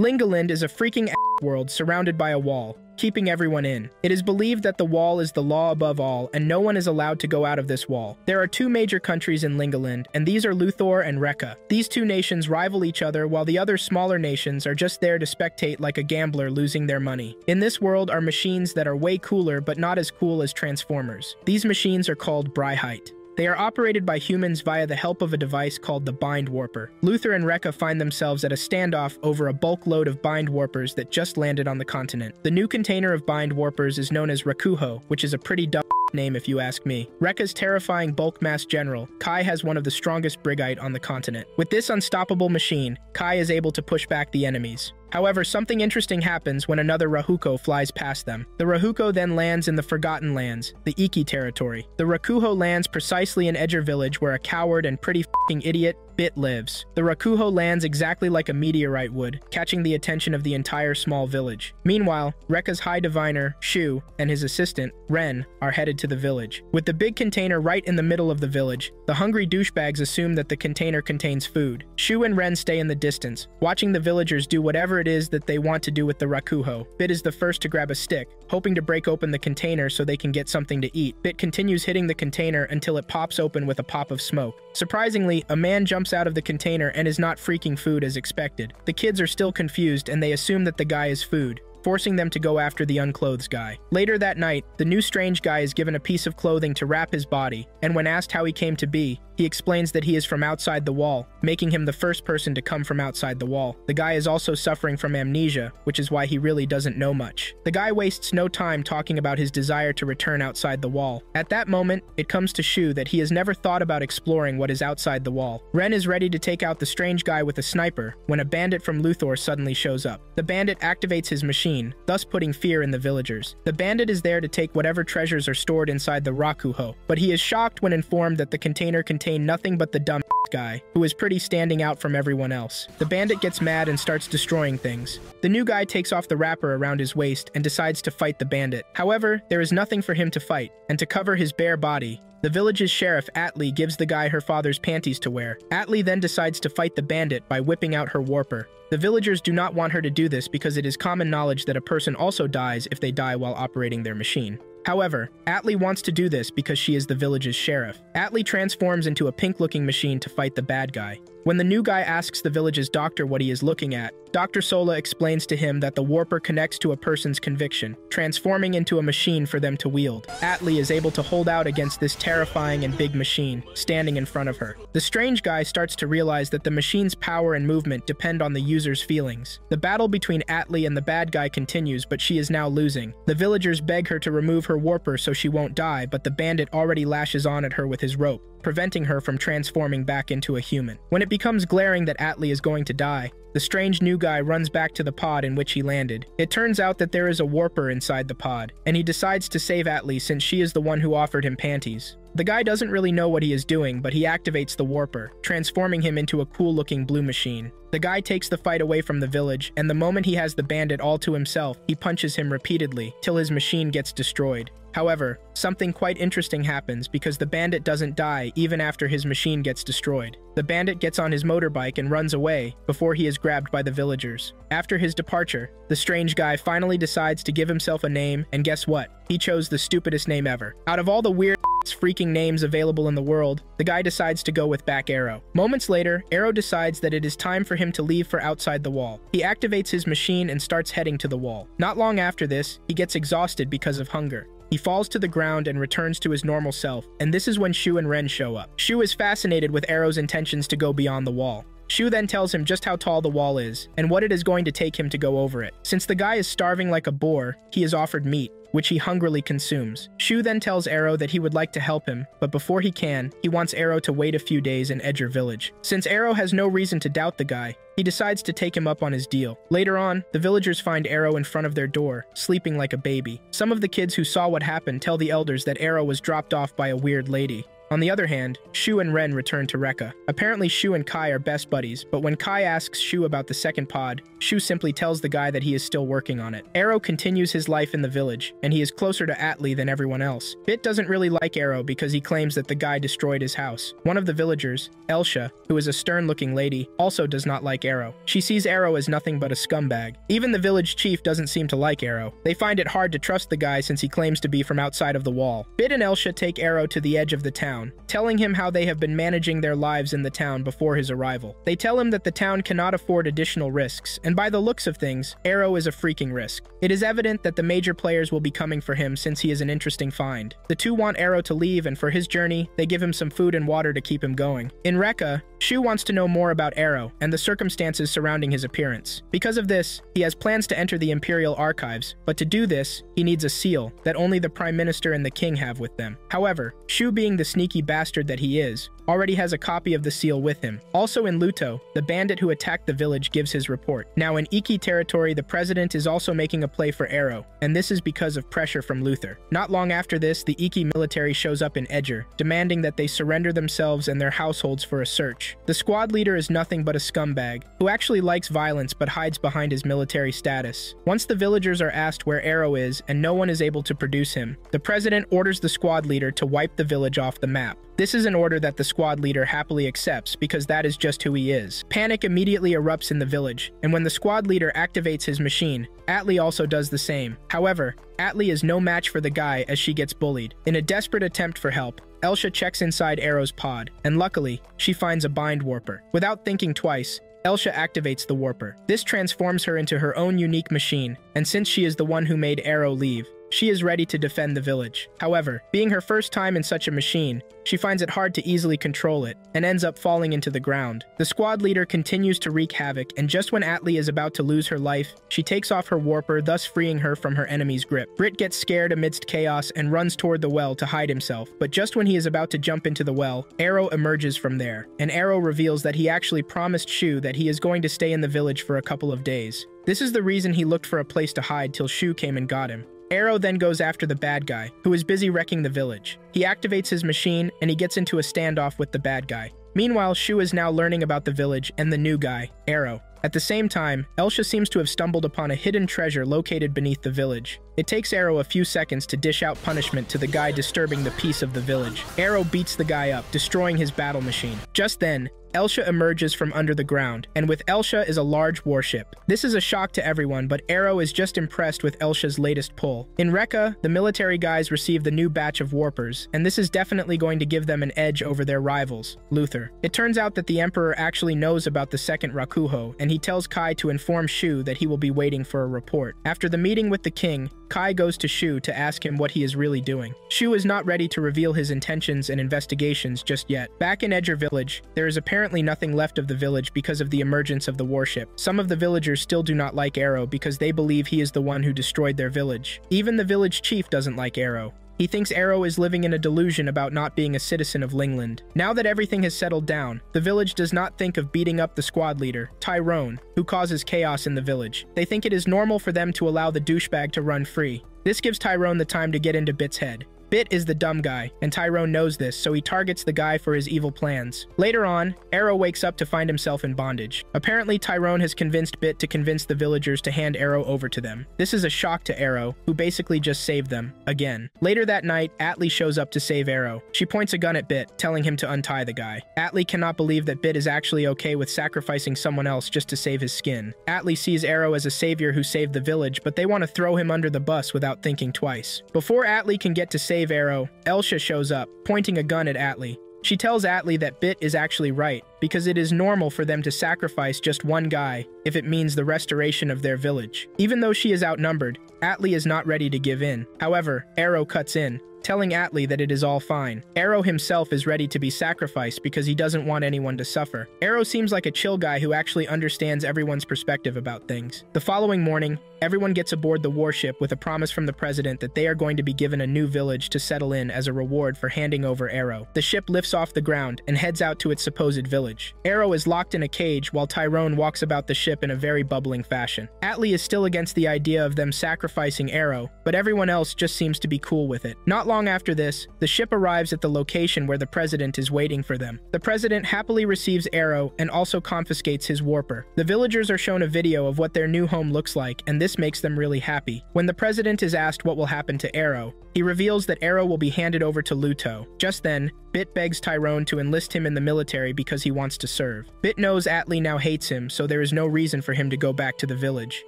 Lingaland is a freaking world surrounded by a wall, keeping everyone in. It is believed that the wall is the law above all, and no one is allowed to go out of this wall. There are two major countries in Lingaland, and these are Luthor and Rekka. These two nations rival each other, while the other smaller nations are just there to spectate like a gambler losing their money. In this world are machines that are way cooler, but not as cool as Transformers. These machines are called Brihite. They are operated by humans via the help of a device called the Bind Warper. Luther and Rekka find themselves at a standoff over a bulk load of Bind Warpers that just landed on the continent. The new container of Bind Warpers is known as Rakuho, which is a pretty dumb name if you ask me. Rekka's terrifying bulk mass general, Kai has one of the strongest Brihite on the continent. With this unstoppable machine, Kai is able to push back the enemies. However, something interesting happens when another Rakuho flies past them. The Rakuho then lands in the Forgotten Lands, the Iki territory. The Rakuho lands precisely in Edger village where a coward and pretty f***ing idiot, Bit lives. The Rakuho lands exactly like a meteorite would, catching the attention of the entire small village. Meanwhile, Rekka's High Diviner, Shu, and his assistant, Ren, are headed to the village. With the big container right in the middle of the village, the hungry douchebags assume that the container contains food. Shu and Ren stay in the distance, watching the villagers do whatever it is that they want to do with the Rakuho. Bit is the first to grab a stick, hoping to break open the container so they can get something to eat. Bit continues hitting the container until it pops open with a pop of smoke. Surprisingly, a man jumps out of the container and is not freaking food as expected. The kids are still confused and they assume that the guy is food forcing them to go after the unclothed guy. Later that night, the new strange guy is given a piece of clothing to wrap his body, and when asked how he came to be, he explains that he is from outside the wall, making him the first person to come from outside the wall. The guy is also suffering from amnesia, which is why he really doesn't know much. The guy wastes no time talking about his desire to return outside the wall. At that moment, it comes to Shu that he has never thought about exploring what is outside the wall. Ren is ready to take out the strange guy with a sniper when a bandit from Luthor suddenly shows up. The bandit activates his machine, thus putting fear in the villagers. The bandit is there to take whatever treasures are stored inside the Rakuho, but he is shocked when informed that the container contains contain nothing but the dumb guy, who is pretty standing out from everyone else. The bandit gets mad and starts destroying things. The new guy takes off the wrapper around his waist and decides to fight the bandit. However, there is nothing for him to fight, and to cover his bare body, the village's sheriff, Atli, gives the guy her father's panties to wear. Atli then decides to fight the bandit by whipping out her warper. The villagers do not want her to do this because it is common knowledge that a person also dies if they die while operating their machine. However, Atli wants to do this because she is the village's sheriff. Atli transforms into a pink-looking machine to fight the bad guy. When the new guy asks the village's doctor what he is looking at, Dr. Sola explains to him that the warper connects to a person's conviction, transforming into a machine for them to wield. Atli is able to hold out against this terrifying and big machine, standing in front of her. The strange guy starts to realize that the machine's power and movement depend on the user's feelings. The battle between Atli and the bad guy continues, but she is now losing. The villagers beg her to remove her warper so she won't die, but the bandit already lashes on at her with his rope preventing her from transforming back into a human. When it becomes glaring that Atli is going to die, the strange new guy runs back to the pod in which he landed. It turns out that there is a warper inside the pod, and he decides to save Atli since she is the one who offered him panties. The guy doesn't really know what he is doing, but he activates the warper, transforming him into a cool-looking blue machine. The guy takes the fight away from the village, and the moment he has the bandit all to himself, he punches him repeatedly, till his machine gets destroyed. However, something quite interesting happens because the bandit doesn't die even after his machine gets destroyed. The bandit gets on his motorbike and runs away before he is grabbed by the villagers. After his departure, the strange guy finally decides to give himself a name, and guess what? He chose the stupidest name ever. Out of all the weird freaking names available in the world, the guy decides to go with Back Arrow. Moments later, Arrow decides that it is time for him to leave for outside the wall. He activates his machine and starts heading to the wall. Not long after this, he gets exhausted because of hunger. He falls to the ground and returns to his normal self, and this is when Shu and Ren show up. Shu is fascinated with Arrow's intentions to go beyond the wall. Shu then tells him just how tall the wall is, and what it is going to take him to go over it. Since the guy is starving like a boar, he is offered meat, which he hungrily consumes. Shu then tells Arrow that he would like to help him, but before he can, he wants Arrow to wait a few days in Edger village. Since Arrow has no reason to doubt the guy, he decides to take him up on his deal. Later on, the villagers find Arrow in front of their door, sleeping like a baby. Some of the kids who saw what happened tell the elders that Arrow was dropped off by a weird lady. On the other hand, Shu and Ren return to Rekka. Apparently, Shu and Kai are best buddies, but when Kai asks Shu about the second pod, Shu simply tells the guy that he is still working on it. Arrow continues his life in the village, and he is closer to Atli than everyone else. Bit doesn't really like Arrow because he claims that the guy destroyed his house. One of the villagers, Elsha, who is a stern-looking lady, also does not like Arrow. She sees Arrow as nothing but a scumbag. Even the village chief doesn't seem to like Arrow. They find it hard to trust the guy since he claims to be from outside of the wall. Bit and Elsha take Arrow to the edge of the town, telling him how they have been managing their lives in the town before his arrival. They tell him that the town cannot afford additional risks, and by the looks of things, Arrow is a freaking risk. It is evident that the major players will be coming for him since he is an interesting find. The two want Arrow to leave, and for his journey, they give him some food and water to keep him going. In Rekka, Shu wants to know more about Arrow and the circumstances surrounding his appearance. Because of this, he has plans to enter the Imperial Archives, but to do this, he needs a seal that only the Prime Minister and the King have with them. However, Shu being the sneaky bastard that he is, already has a copy of the seal with him. Also in Luto, the bandit who attacked the village gives his report. Now in Iki territory, the president is also making a play for Arrow, and this is because of pressure from Luther. Not long after this, the Iki military shows up in Edger, demanding that they surrender themselves and their households for a search. The squad leader is nothing but a scumbag, who actually likes violence but hides behind his military status. Once the villagers are asked where Arrow is and no one is able to produce him, the president orders the squad leader to wipe the village off the map. This is an order that the squad leader happily accepts because that is just who he is. Panic immediately erupts in the village, and when the squad leader activates his machine, Atli also does the same. However, Atli is no match for the guy as she gets bullied. In a desperate attempt for help, Elsha checks inside Arrow's pod, and luckily, she finds a bind warper. Without thinking twice, Elsha activates the warper. This transforms her into her own unique machine, and since she is the one who made Arrow leave, she is ready to defend the village. However, being her first time in such a machine, she finds it hard to easily control it, and ends up falling into the ground. The squad leader continues to wreak havoc, and just when Atli is about to lose her life, she takes off her warper, thus freeing her from her enemy's grip. Bit gets scared amidst chaos and runs toward the well to hide himself, but just when he is about to jump into the well, Arrow emerges from there, and Arrow reveals that he actually promised Shu that he is going to stay in the village for a couple of days. This is the reason he looked for a place to hide till Shu came and got him. Arrow then goes after the bad guy, who is busy wrecking the village. He activates his machine, and he gets into a standoff with the bad guy. Meanwhile, Shu is now learning about the village and the new guy, Arrow. At the same time, Elsha seems to have stumbled upon a hidden treasure located beneath the village. It takes Arrow a few seconds to dish out punishment to the guy disturbing the peace of the village. Arrow beats the guy up, destroying his battle machine. Just then, Elsha emerges from under the ground, and with Elsha is a large warship. This is a shock to everyone, but Arrow is just impressed with Elsha's latest pull. In Rekka, the military guys receive the new batch of warpers, and this is definitely going to give them an edge over their rivals, Luther. It turns out that the Emperor actually knows about the second Rakuho, and he tells Kai to inform Shu that he will be waiting for a report. After the meeting with the king, Kai goes to Shu to ask him what he is really doing. Shu is not ready to reveal his intentions and investigations just yet. Back in Edger Village, there is apparently nothing left of the village because of the emergence of the warship. Some of the villagers still do not like Arrow because they believe he is the one who destroyed their village. Even the village chief doesn't like Arrow. He thinks Arrow is living in a delusion about not being a citizen of Lingaland. Now that everything has settled down, the village does not think of beating up the squad leader, Tyrone, who causes chaos in the village. They think it is normal for them to allow the douchebag to run free. This gives Tyrone the time to get into Bit's head. Bit is the dumb guy, and Tyrone knows this, so he targets the guy for his evil plans. Later on, Arrow wakes up to find himself in bondage. Apparently, Tyrone has convinced Bit to convince the villagers to hand Arrow over to them. This is a shock to Arrow, who basically just saved them, again. Later that night, Atli shows up to save Arrow. She points a gun at Bit, telling him to untie the guy. Atli cannot believe that Bit is actually okay with sacrificing someone else just to save his skin. Atli sees Arrow as a savior who saved the village, but they want to throw him under the bus without thinking twice. Before Atli can get to save Arrow, Elsha shows up, pointing a gun at Atli. She tells Atli that Bit is actually right, because it is normal for them to sacrifice just one guy if it means the restoration of their village. Even though she is outnumbered, Atli is not ready to give in. However, Arrow cuts in, telling Atli that it is all fine. Arrow himself is ready to be sacrificed because he doesn't want anyone to suffer. Arrow seems like a chill guy who actually understands everyone's perspective about things. The following morning, everyone gets aboard the warship with a promise from the president that they are going to be given a new village to settle in as a reward for handing over Arrow. The ship lifts off the ground and heads out to its supposed village. Village. Arrow is locked in a cage while Tyrone walks about the ship in a very bubbling fashion. Atlee is still against the idea of them sacrificing Arrow, but everyone else just seems to be cool with it. Not long after this, the ship arrives at the location where the president is waiting for them. The president happily receives Arrow and also confiscates his warper. The villagers are shown a video of what their new home looks like, and this makes them really happy. When the president is asked what will happen to Arrow, he reveals that Arrow will be handed over to Luto. Just then, Bit begs Tyrone to enlist him in the military because he wants to serve. Bit knows Atlee now hates him, so there is no reason for him to go back to the village.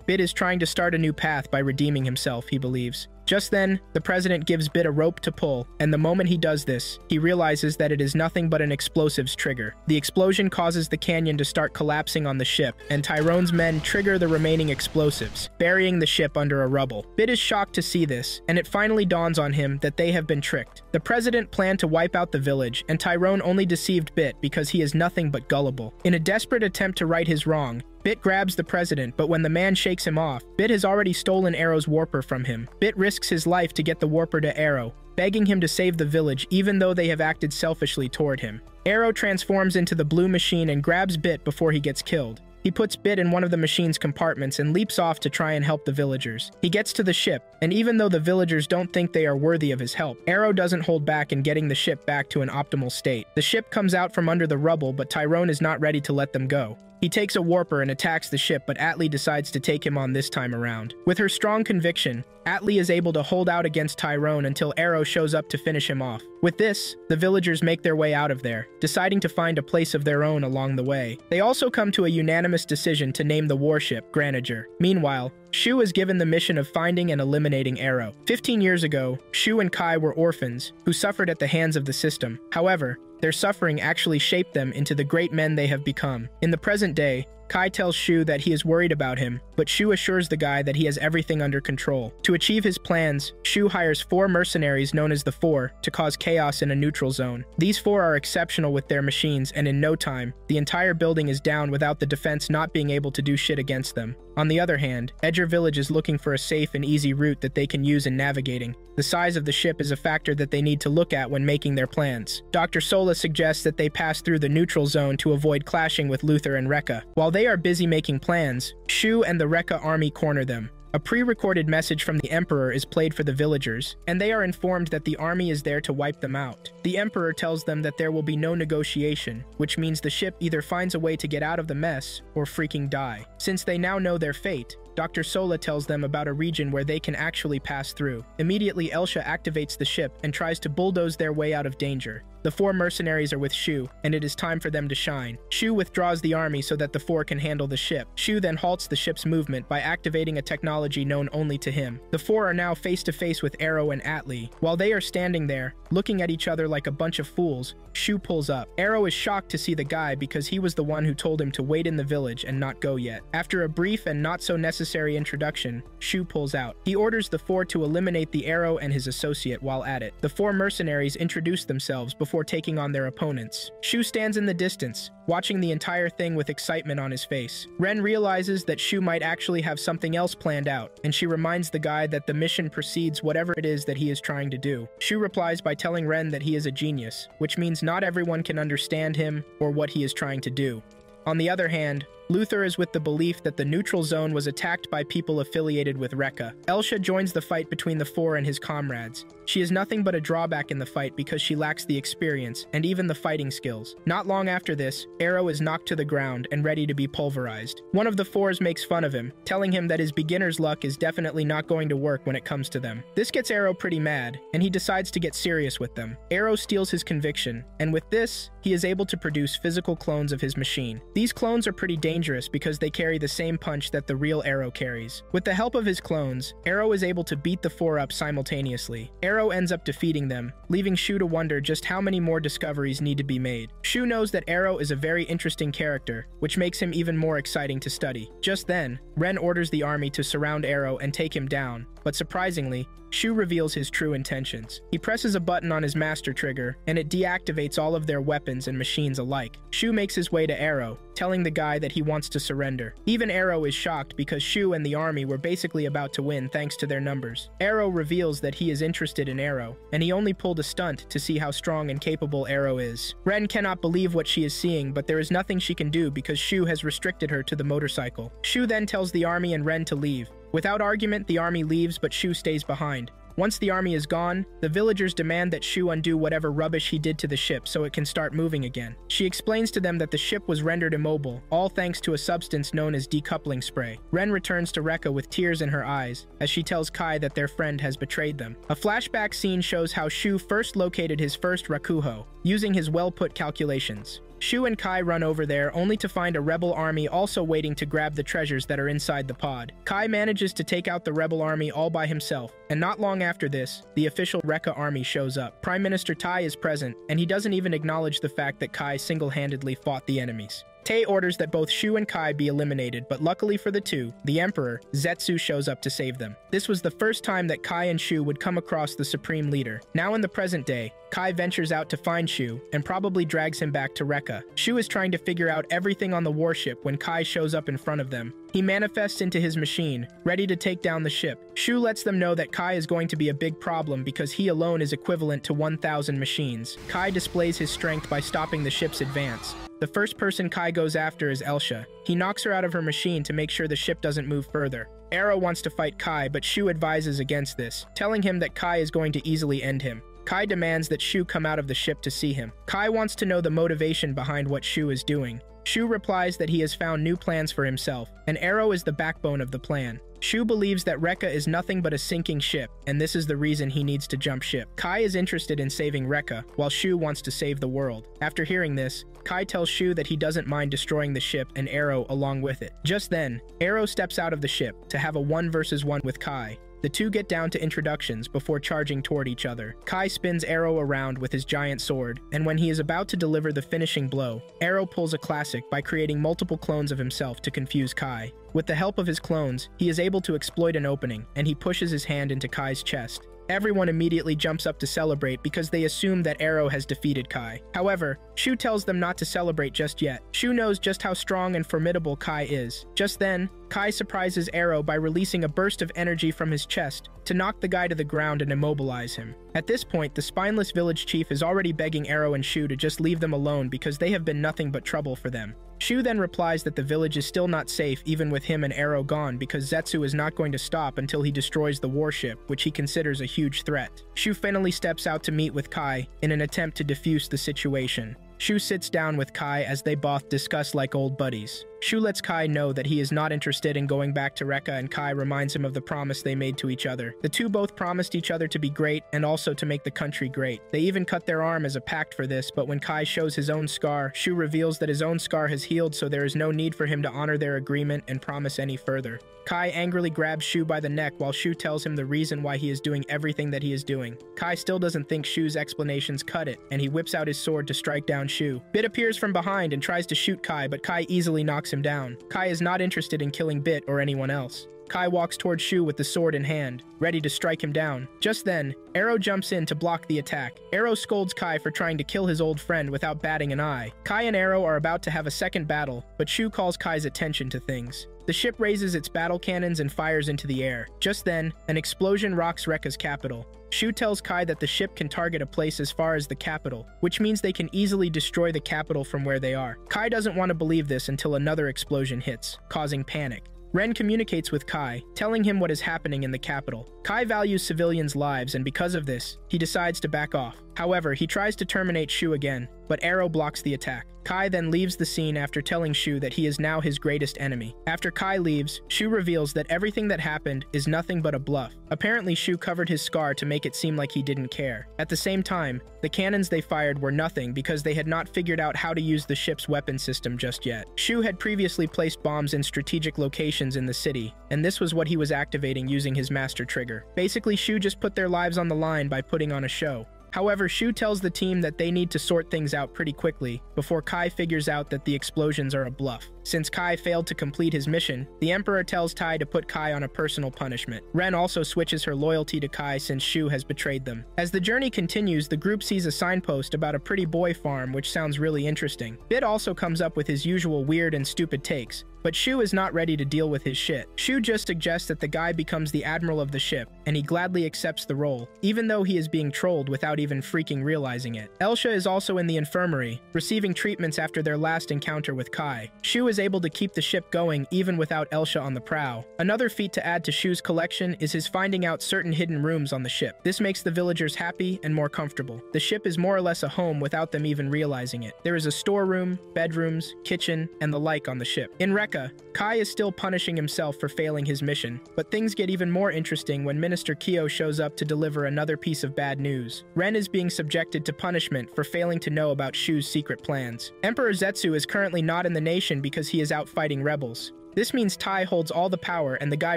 Bit is trying to start a new path by redeeming himself, he believes. Just then, the president gives Bit a rope to pull, and the moment he does this, he realizes that it is nothing but an explosives trigger. The explosion causes the canyon to start collapsing on the ship, and Tyrone's men trigger the remaining explosives, burying the ship under a rubble. Bit is shocked to see this, and it finally dawns on him that they have been tricked. The president planned to wipe out the village, and Tyrone only deceived Bit because he is nothing but gullible. In a desperate attempt to right his wrong, Bit grabs the president, but when the man shakes him off, Bit has already stolen Arrow's warper from him. Bit risks his life to get the warper to Arrow, begging him to save the village even though they have acted selfishly toward him. Arrow transforms into the blue machine and grabs Bit before he gets killed. He puts Bit in one of the machine's compartments and leaps off to try and help the villagers. He gets to the ship, and even though the villagers don't think they are worthy of his help, Arrow doesn't hold back in getting the ship back to an optimal state. The ship comes out from under the rubble, but Tyrone is not ready to let them go. He takes a warper and attacks the ship, but Atlee decides to take him on this time around. With her strong conviction, Atlee is able to hold out against Tyrone until Arrow shows up to finish him off. With this, the villagers make their way out of there, deciding to find a place of their own along the way. They also come to a unanimous decision to name the warship Granager. Meanwhile, Shu is given the mission of finding and eliminating Arrow. 15 years ago, Shu and Kai were orphans who suffered at the hands of the system. However, their suffering actually shaped them into the great men they have become. In the present day, Kai tells Shu that he is worried about him, but Shu assures the guy that he has everything under control. To achieve his plans, Shu hires four mercenaries known as the Four to cause chaos in a neutral zone. These four are exceptional with their machines, and in no time, the entire building is down without the defense not being able to do shit against them. On the other hand, Edger Village is looking for a safe and easy route that they can use in navigating. The size of the ship is a factor that they need to look at when making their plans. Dr. Sola suggests that they pass through the neutral zone to avoid clashing with Luther and Rekka. While they are busy making plans, Shu and the Rekka army corner them. A pre-recorded message from the Emperor is played for the villagers, and they are informed that the army is there to wipe them out. The Emperor tells them that there will be no negotiation, which means the ship either finds a way to get out of the mess or freaking die. Since they now know their fate, Dr. Sola tells them about a region where they can actually pass through. Immediately, Elsha activates the ship and tries to bulldoze their way out of danger. The four mercenaries are with Shu, and it is time for them to shine. Shu withdraws the army so that the four can handle the ship. Shu then halts the ship's movement by activating a technology known only to him. The four are now face to face with Arrow and Atlee. While they are standing there, looking at each other like a bunch of fools, Shu pulls up. Arrow is shocked to see the guy because he was the one who told him to wait in the village and not go yet. After a brief and not so necessary introduction, Shu pulls out. He orders the four to eliminate the Arrow and his associate while at it. The four mercenaries introduce themselves before before taking on their opponents. Shu stands in the distance, watching the entire thing with excitement on his face. Ren realizes that Shu might actually have something else planned out, and she reminds the guy that the mission precedes whatever it is that he is trying to do. Shu replies by telling Ren that he is a genius, which means not everyone can understand him or what he is trying to do. On the other hand, Luther is with the belief that the neutral zone was attacked by people affiliated with Rekka. Elsha joins the fight between the four and his comrades. She is nothing but a drawback in the fight because she lacks the experience and even the fighting skills. Not long after this, Arrow is knocked to the ground and ready to be pulverized. One of the fours makes fun of him, telling him that his beginner's luck is definitely not going to work when it comes to them. This gets Arrow pretty mad, and he decides to get serious with them. Arrow steals his conviction, and with this, he is able to produce physical clones of his machine. These clones are pretty dangerous because they carry the same punch that the real Arrow carries. With the help of his clones, Arrow is able to beat the four up simultaneously. Arrow ends up defeating them, leaving Shu to wonder just how many more discoveries need to be made. Shu knows that Arrow is a very interesting character, which makes him even more exciting to study. Just then, Ren orders the army to surround Arrow and take him down, but surprisingly, Shu reveals his true intentions. He presses a button on his master trigger, and it deactivates all of their weapons and machines alike. Shu makes his way to Arrow, telling the guy that he wants to surrender. Even Arrow is shocked because Shu and the army were basically about to win thanks to their numbers. Arrow reveals that he is interested in Arrow, and he only pulled a stunt to see how strong and capable Arrow is. Ren cannot believe what she is seeing, but there is nothing she can do because Shu has restricted her to the motorcycle. Shu then tells the army and Ren to leave. Without argument, the army leaves, but Shu stays behind. Once the army is gone, the villagers demand that Shu undo whatever rubbish he did to the ship so it can start moving again. She explains to them that the ship was rendered immobile, all thanks to a substance known as decoupling spray. Ren returns to Rekka with tears in her eyes, as she tells Kai that their friend has betrayed them. A flashback scene shows how Shu first located his first Rakuho, using his well-put calculations. Shu and Kai run over there only to find a rebel army also waiting to grab the treasures that are inside the pod. Kai manages to take out the rebel army all by himself, and not long after this, the official Rekka army shows up. Prime Minister Tai is present, and he doesn't even acknowledge the fact that Kai single-handedly fought the enemies. Tei orders that both Shu and Kai be eliminated, but luckily for the two, the Emperor, Zetsu shows up to save them. This was the first time that Kai and Shu would come across the Supreme Leader. Now in the present day, Kai ventures out to find Shu and probably drags him back to Rekka. Shu is trying to figure out everything on the warship when Kai shows up in front of them. He manifests into his machine, ready to take down the ship. Shu lets them know that Kai is going to be a big problem because he alone is equivalent to 1,000 machines. Kai displays his strength by stopping the ship's advance. The first person Kai goes after is Elsha. He knocks her out of her machine to make sure the ship doesn't move further. Arrow wants to fight Kai, but Shu advises against this, telling him that Kai is going to easily end him. Kai demands that Shu come out of the ship to see him. Kai wants to know the motivation behind what Shu is doing. Shu replies that he has found new plans for himself, and Arrow is the backbone of the plan. Shu believes that Rekka is nothing but a sinking ship, and this is the reason he needs to jump ship. Kai is interested in saving Rekka, while Shu wants to save the world. After hearing this, Kai tells Shu that he doesn't mind destroying the ship and Arrow along with it. Just then, Arrow steps out of the ship to have a one versus one with Kai. The two get down to introductions before charging toward each other. Kai spins Arrow around with his giant sword, and when he is about to deliver the finishing blow, Arrow pulls a classic by creating multiple clones of himself to confuse Kai. With the help of his clones, he is able to exploit an opening, and he pushes his hand into Kai's chest. Everyone immediately jumps up to celebrate because they assume that Arrow has defeated Kai. However, Shu tells them not to celebrate just yet. Shu knows just how strong and formidable Kai is. Just then, Kai surprises Arrow by releasing a burst of energy from his chest to knock the guy to the ground and immobilize him. At this point, the spineless village chief is already begging Arrow and Shu to just leave them alone because they have been nothing but trouble for them. Shu then replies that the village is still not safe even with him and Arrow gone because Zetsu is not going to stop until he destroys the warship, which he considers a huge threat. Shu finally steps out to meet with Kai in an attempt to defuse the situation. Shu sits down with Kai as they both discuss like old buddies. Shu lets Kai know that he is not interested in going back to Rekka and Kai reminds him of the promise they made to each other. The two both promised each other to be great and also to make the country great. They even cut their arm as a pact for this, but when Kai shows his own scar, Shu reveals that his own scar has healed so there is no need for him to honor their agreement and promise any further. Kai angrily grabs Shu by the neck while Shu tells him the reason why he is doing everything that he is doing. Kai still doesn't think Shu's explanations cut it, and he whips out his sword to strike down Shu. Bit appears from behind and tries to shoot Kai, but Kai easily knocks him down. Kai is not interested in killing Bit or anyone else. Kai walks towards Shu with the sword in hand, ready to strike him down. Just then, Arrow jumps in to block the attack. Arrow scolds Kai for trying to kill his old friend without batting an eye. Kai and Arrow are about to have a second battle, but Shu calls Kai's attention to things. The ship raises its battle cannons and fires into the air. Just then, an explosion rocks Rekka's capital. Shu tells Kai that the ship can target a place as far as the capital, which means they can easily destroy the capital from where they are. Kai doesn't want to believe this until another explosion hits, causing panic. Ren communicates with Kai, telling him what is happening in the capital. Kai values civilians' lives, and because of this, he decides to back off. However, he tries to terminate Shu again, but Arrow blocks the attack. Kai then leaves the scene after telling Shu that he is now his greatest enemy. After Kai leaves, Shu reveals that everything that happened is nothing but a bluff. Apparently, Shu covered his scar to make it seem like he didn't care. At the same time, the cannons they fired were nothing because they had not figured out how to use the ship's weapon system just yet. Shu had previously placed bombs in strategic locations in the city, and this was what he was activating using his master trigger. Basically, Shu just put their lives on the line by putting on a show. However, Shu tells the team that they need to sort things out pretty quickly before Kai figures out that the explosions are a bluff. Since Kai failed to complete his mission, the Emperor tells Tai to put Kai on a personal punishment. Ren also switches her loyalty to Kai since Shu has betrayed them. As the journey continues, the group sees a signpost about a pretty boy farm which sounds really interesting. Bit also comes up with his usual weird and stupid takes, but Shu is not ready to deal with his shit. Shu just suggests that the guy becomes the admiral of the ship, and he gladly accepts the role, even though he is being trolled without even freaking realizing it. Elsha is also in the infirmary, receiving treatments after their last encounter with Kai. Shu is able to keep the ship going even without Elsha on the prow. Another feat to add to Shu's collection is his finding out certain hidden rooms on the ship. This makes the villagers happy and more comfortable. The ship is more or less a home without them even realizing it. There is a storeroom, bedrooms, kitchen, and the like on the ship. In Rekka Kai is still punishing himself for failing his mission, but things get even more interesting when Minister Kyo shows up to deliver another piece of bad news. Ren is being subjected to punishment for failing to know about Shu's secret plans. Emperor Zetsu is currently not in the nation because he is out fighting rebels. This means Tai holds all the power and the guy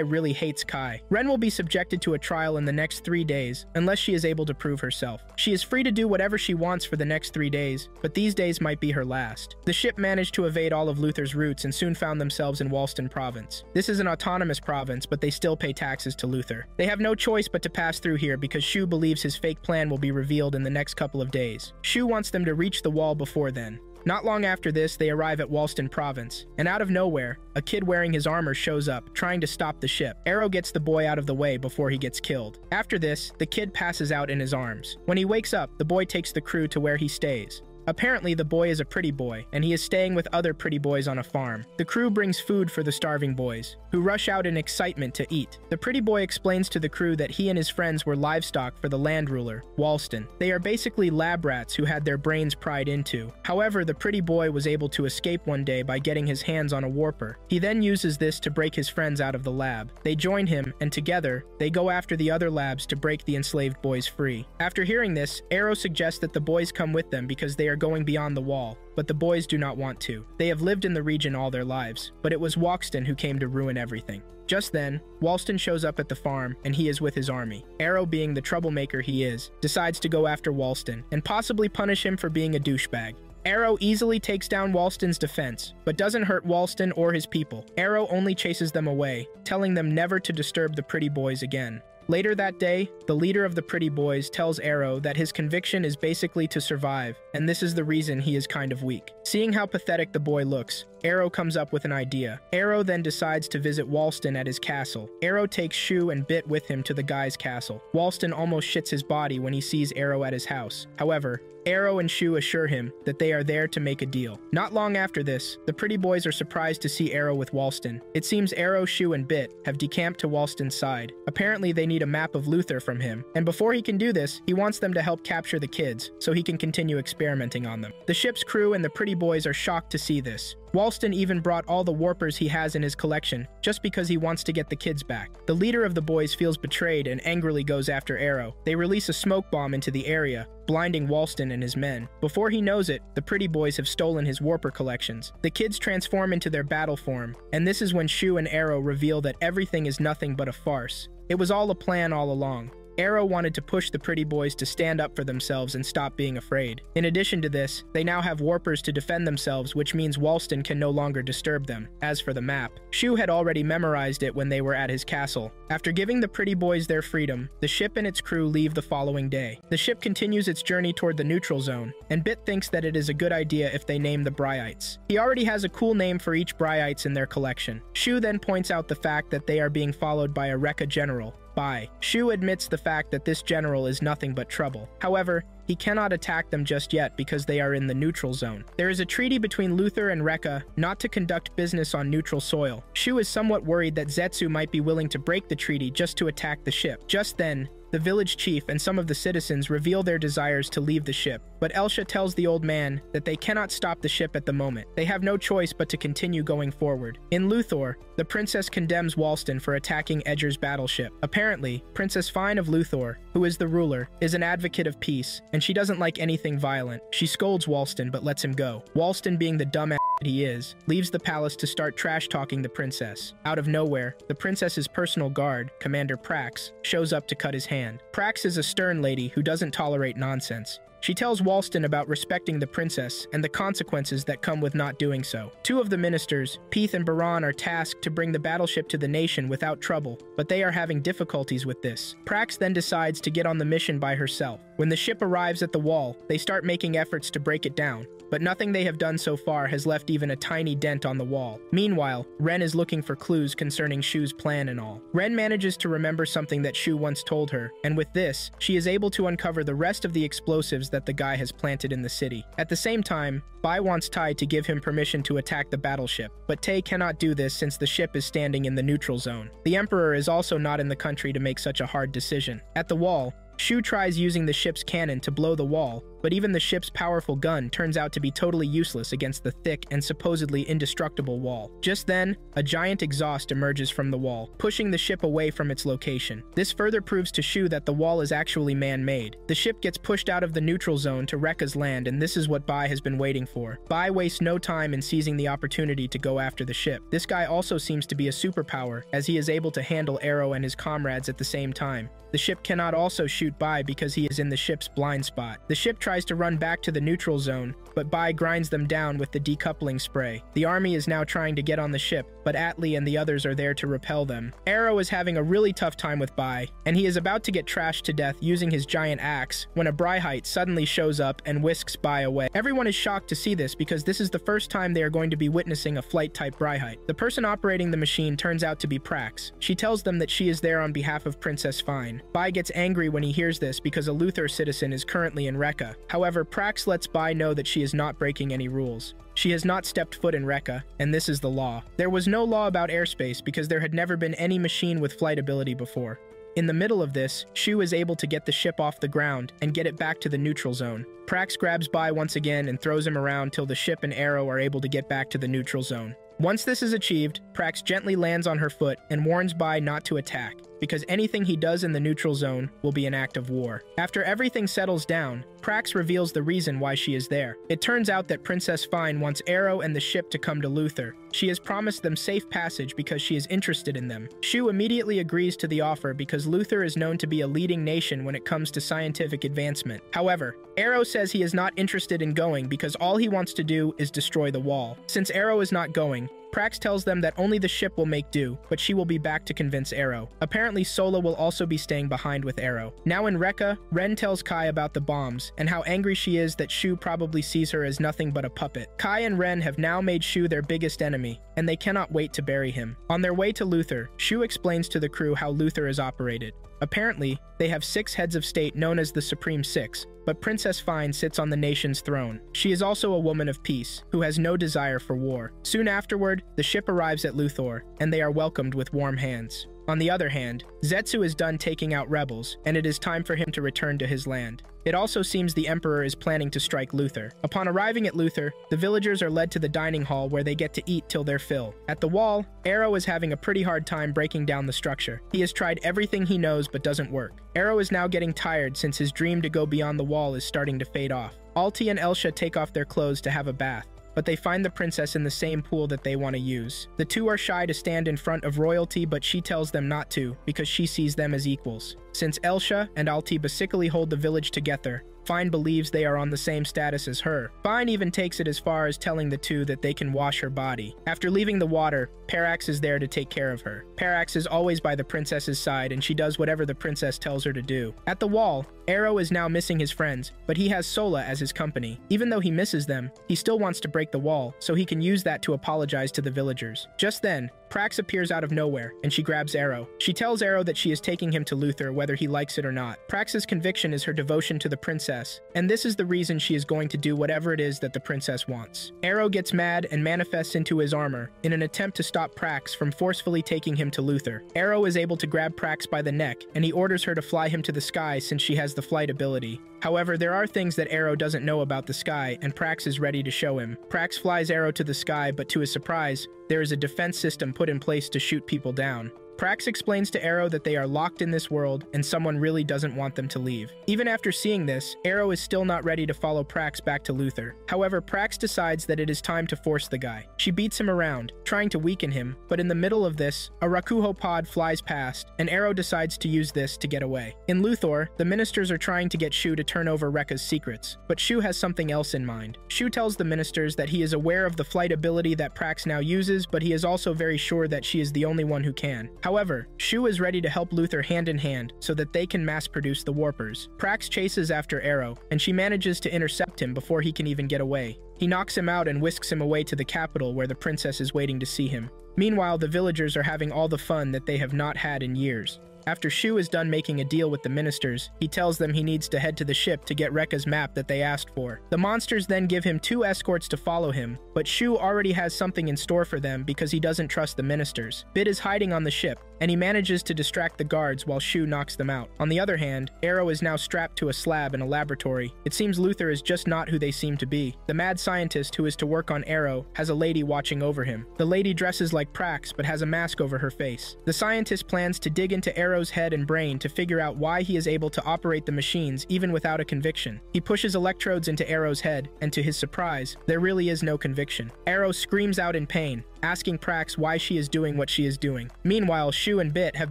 really hates Kai. Ren will be subjected to a trial in the next three days, unless she is able to prove herself. She is free to do whatever she wants for the next three days, but these days might be her last. The ship managed to evade all of Luther's routes and soon found themselves in Walston province. This is an autonomous province, but they still pay taxes to Luther. They have no choice but to pass through here because Shu believes his fake plan will be revealed in the next couple of days. Shu wants them to reach the wall before then. Not long after this, they arrive at Walston Province, and out of nowhere, a kid wearing his armor shows up, trying to stop the ship. Arrow gets the boy out of the way before he gets killed. After this, the kid passes out in his arms. When he wakes up, the boy takes the crew to where he stays. Apparently, the boy is a pretty boy, and he is staying with other pretty boys on a farm. The crew brings food for the starving boys, who rush out in excitement to eat. The pretty boy explains to the crew that he and his friends were livestock for the land ruler, Walston. They are basically lab rats who had their brains pried into. However, the pretty boy was able to escape one day by getting his hands on a warper. He then uses this to break his friends out of the lab. They join him, and together, they go after the other labs to break the enslaved boys free. After hearing this, Arrow suggests that the boys come with them because they are are going beyond the wall, but the boys do not want to. They have lived in the region all their lives, but it was Walston who came to ruin everything. Just then, Walston shows up at the farm, and he is with his army. Arrow, being the troublemaker he is, decides to go after Walston, and possibly punish him for being a douchebag. Arrow easily takes down Walston's defense, but doesn't hurt Walston or his people. Arrow only chases them away, telling them never to disturb the pretty boys again. Later that day, the leader of the Pretty Boys tells Arrow that his conviction is basically to survive, and this is the reason he is kind of weak. Seeing how pathetic the boy looks, Arrow comes up with an idea. Arrow then decides to visit Walston at his castle. Arrow takes Shu and Bit with him to the guy's castle. Walston almost shits his body when he sees Arrow at his house. However, Arrow and Shu assure him that they are there to make a deal. Not long after this, the pretty boys are surprised to see Arrow with Walston. It seems Arrow, Shu, and Bit have decamped to Walston's side. Apparently, they need a map of Luther from him, and before he can do this, he wants them to help capture the kids, so he can continue experimenting on them. The ship's crew and the pretty boys are shocked to see this. Walston even brought all the warpers he has in his collection, just because he wants to get the kids back. The leader of the boys feels betrayed and angrily goes after Arrow. They release a smoke bomb into the area, blinding Walston and his men. Before he knows it, the pretty boys have stolen his warper collections. The kids transform into their battle form, and this is when Shu and Arrow reveal that everything is nothing but a farce. It was all a plan all along. Arrow wanted to push the pretty boys to stand up for themselves and stop being afraid. In addition to this, they now have warpers to defend themselves, which means Walston can no longer disturb them. As for the map, Shu had already memorized it when they were at his castle. After giving the pretty boys their freedom, the ship and its crew leave the following day. The ship continues its journey toward the neutral zone, and Bit thinks that it is a good idea if they name the Bryites. He already has a cool name for each Bryites in their collection. Shu then points out the fact that they are being followed by a Rekka general, Bai. Shu admits the fact that this general is nothing but trouble. However, he cannot attack them just yet because they are in the neutral zone. There is a treaty between Luther and Rekka not to conduct business on neutral soil. Shu is somewhat worried that Zetsu might be willing to break the treaty just to attack the ship. Just then, the village chief and some of the citizens reveal their desires to leave the ship, but Elsha tells the old man that they cannot stop the ship at the moment. They have no choice but to continue going forward. In Luthor, the princess condemns Walston for attacking Edger's battleship. Apparently, Princess Fine of Luthor, who is the ruler, is an advocate of peace, and she doesn't like anything violent. She scolds Walston but lets him go. Walston, being the dumbass he is, leaves the palace to start trash-talking the princess. Out of nowhere, the princess's personal guard, Commander Prax, shows up to cut his hand. Prax is a stern lady who doesn't tolerate nonsense. She tells Walston about respecting the princess and the consequences that come with not doing so. Two of the ministers, Peath and Baran, are tasked to bring the battleship to the nation without trouble, but they are having difficulties with this. Prax then decides to get on the mission by herself. When the ship arrives at the wall, they start making efforts to break it down, but nothing they have done so far has left even a tiny dent on the wall. Meanwhile, Ren is looking for clues concerning Shu's plan and all. Ren manages to remember something that Shu once told her, and with this, she is able to uncover the rest of the explosives that the guy has planted in the city. At the same time, Bai wants Tai to give him permission to attack the battleship, but Tay cannot do this since the ship is standing in the neutral zone. The Emperor is also not in the country to make such a hard decision. At the wall, Shu tries using the ship's cannon to blow the wall, but even the ship's powerful gun turns out to be totally useless against the thick and supposedly indestructible wall. Just then, a giant exhaust emerges from the wall, pushing the ship away from its location. This further proves to Shu that the wall is actually man-made. The ship gets pushed out of the neutral zone to Rekka's land, and this is what Bai has been waiting for. Bai wastes no time in seizing the opportunity to go after the ship. This guy also seems to be a superpower, as he is able to handle Arrow and his comrades at the same time. The ship cannot also shoot Bai because he is in the ship's blind spot. The ship tries to run back to the neutral zone, but Bai grinds them down with the decoupling spray. The army is now trying to get on the ship, but Atli and the others are there to repel them. Arrow is having a really tough time with Bai, and he is about to get trashed to death using his giant axe when a Brihite suddenly shows up and whisks Bai away. Everyone is shocked to see this because this is the first time they are going to be witnessing a flight-type Brihite. The person operating the machine turns out to be Prax. She tells them that she is there on behalf of Princess Fine. Bai gets angry when he hears this because a Luthor citizen is currently in Rekka. However, Prax lets Bai know that she is not breaking any rules. She has not stepped foot in Rekka, and this is the law. There was no law about airspace because there had never been any machine with flight ability before. In the middle of this, Shu is able to get the ship off the ground and get it back to the neutral zone. Prax grabs Bai once again and throws him around till the ship and Arrow are able to get back to the neutral zone. Once this is achieved, Prax gently lands on her foot and warns Bai not to attack, because anything he does in the neutral zone will be an act of war. After everything settles down, Prax reveals the reason why she is there. It turns out that Princess Fine wants Arrow and the ship to come to Luthor. She has promised them safe passage because she is interested in them. Shu immediately agrees to the offer because Luther is known to be a leading nation when it comes to scientific advancement. However, Arrow says he is not interested in going because all he wants to do is destroy the wall. Since Arrow is not going, Prax tells them that only the ship will make do, but she will be back to convince Arrow. Apparently, Sola will also be staying behind with Arrow. Now in Rekka, Ren tells Kai about the bombs, and how angry she is that Shu probably sees her as nothing but a puppet. Kai and Ren have now made Shu their biggest enemy, and they cannot wait to bury him. On their way to Luthor, Shu explains to the crew how Luthor is operated. Apparently, they have six heads of state known as the Supreme Six, but Princess Fine sits on the nation's throne. She is also a woman of peace, who has no desire for war. Soon afterward, the ship arrives at Luthor, and they are welcomed with warm hands. On the other hand, Zetsu is done taking out rebels, and it is time for him to return to his land. It also seems the Emperor is planning to strike Luther. Upon arriving at Luther, the villagers are led to the dining hall where they get to eat till their fill. At the wall, Arrow is having a pretty hard time breaking down the structure. He has tried everything he knows but doesn't work. Arrow is now getting tired since his dream to go beyond the wall is starting to fade off. Alti and Elsha take off their clothes to have a bath but they find the princess in the same pool that they want to use. The two are shy to stand in front of royalty, but she tells them not to, because she sees them as equals. Since Elsha and Alti basically hold the village together, Fine believes they are on the same status as her. Fine even takes it as far as telling the two that they can wash her body. After leaving the water, Prax is there to take care of her. Prax is always by the princess's side and she does whatever the princess tells her to do. At the wall, Arrow is now missing his friends, but he has Sola as his company. Even though he misses them, he still wants to break the wall, so he can use that to apologize to the villagers. Just then, Prax appears out of nowhere, and she grabs Arrow. She tells Arrow that she is taking him to Luthor whether he likes it or not. Prax's conviction is her devotion to the princess, and this is the reason she is going to do whatever it is that the princess wants. Arrow gets mad and manifests into his armor in an attempt to stop Prax from forcefully taking him to Luthor. Arrow is able to grab Prax by the neck, and he orders her to fly him to the sky since she has the flight ability. However, there are things that Arrow doesn't know about the sky, and Prax is ready to show him. Prax flies Arrow to the sky, but to his surprise, there is a defense system put in place to shoot people down. Prax explains to Arrow that they are locked in this world and someone really doesn't want them to leave. Even after seeing this, Arrow is still not ready to follow Prax back to Luthor. However, Prax decides that it is time to force the guy. She beats him around, trying to weaken him, but in the middle of this, a Rakuho pod flies past, and Arrow decides to use this to get away. In Luthor, the ministers are trying to get Shu to turn over Rekka's secrets, but Shu has something else in mind. Shu tells the ministers that he is aware of the flight ability that Prax now uses, but he is also very sure that she is the only one who can. However, Shu is ready to help Luther hand in hand so that they can mass produce the Warpers. Prax chases after Arrow, and she manages to intercept him before he can even get away. He knocks him out and whisks him away to the capital where the princess is waiting to see him. Meanwhile, the villagers are having all the fun that they have not had in years. After Shu is done making a deal with the ministers, he tells them he needs to head to the ship to get Rekka's map that they asked for. The monsters then give him two escorts to follow him, but Shu already has something in store for them because he doesn't trust the ministers. Bit is hiding on the ship, and he manages to distract the guards while Shu knocks them out. On the other hand, Arrow is now strapped to a slab in a laboratory. It seems Luthor is just not who they seem to be. The mad scientist who is to work on Arrow has a lady watching over him. The lady dresses like Prax but has a mask over her face. The scientist plans to dig into Arrow's head and brain to figure out why he is able to operate the machines even without a conviction. He pushes electrodes into Arrow's head, and to his surprise, there really is no conviction. Arrow screams out in pain, asking Prax why she is doing what she is doing. Meanwhile, Shu and Bit have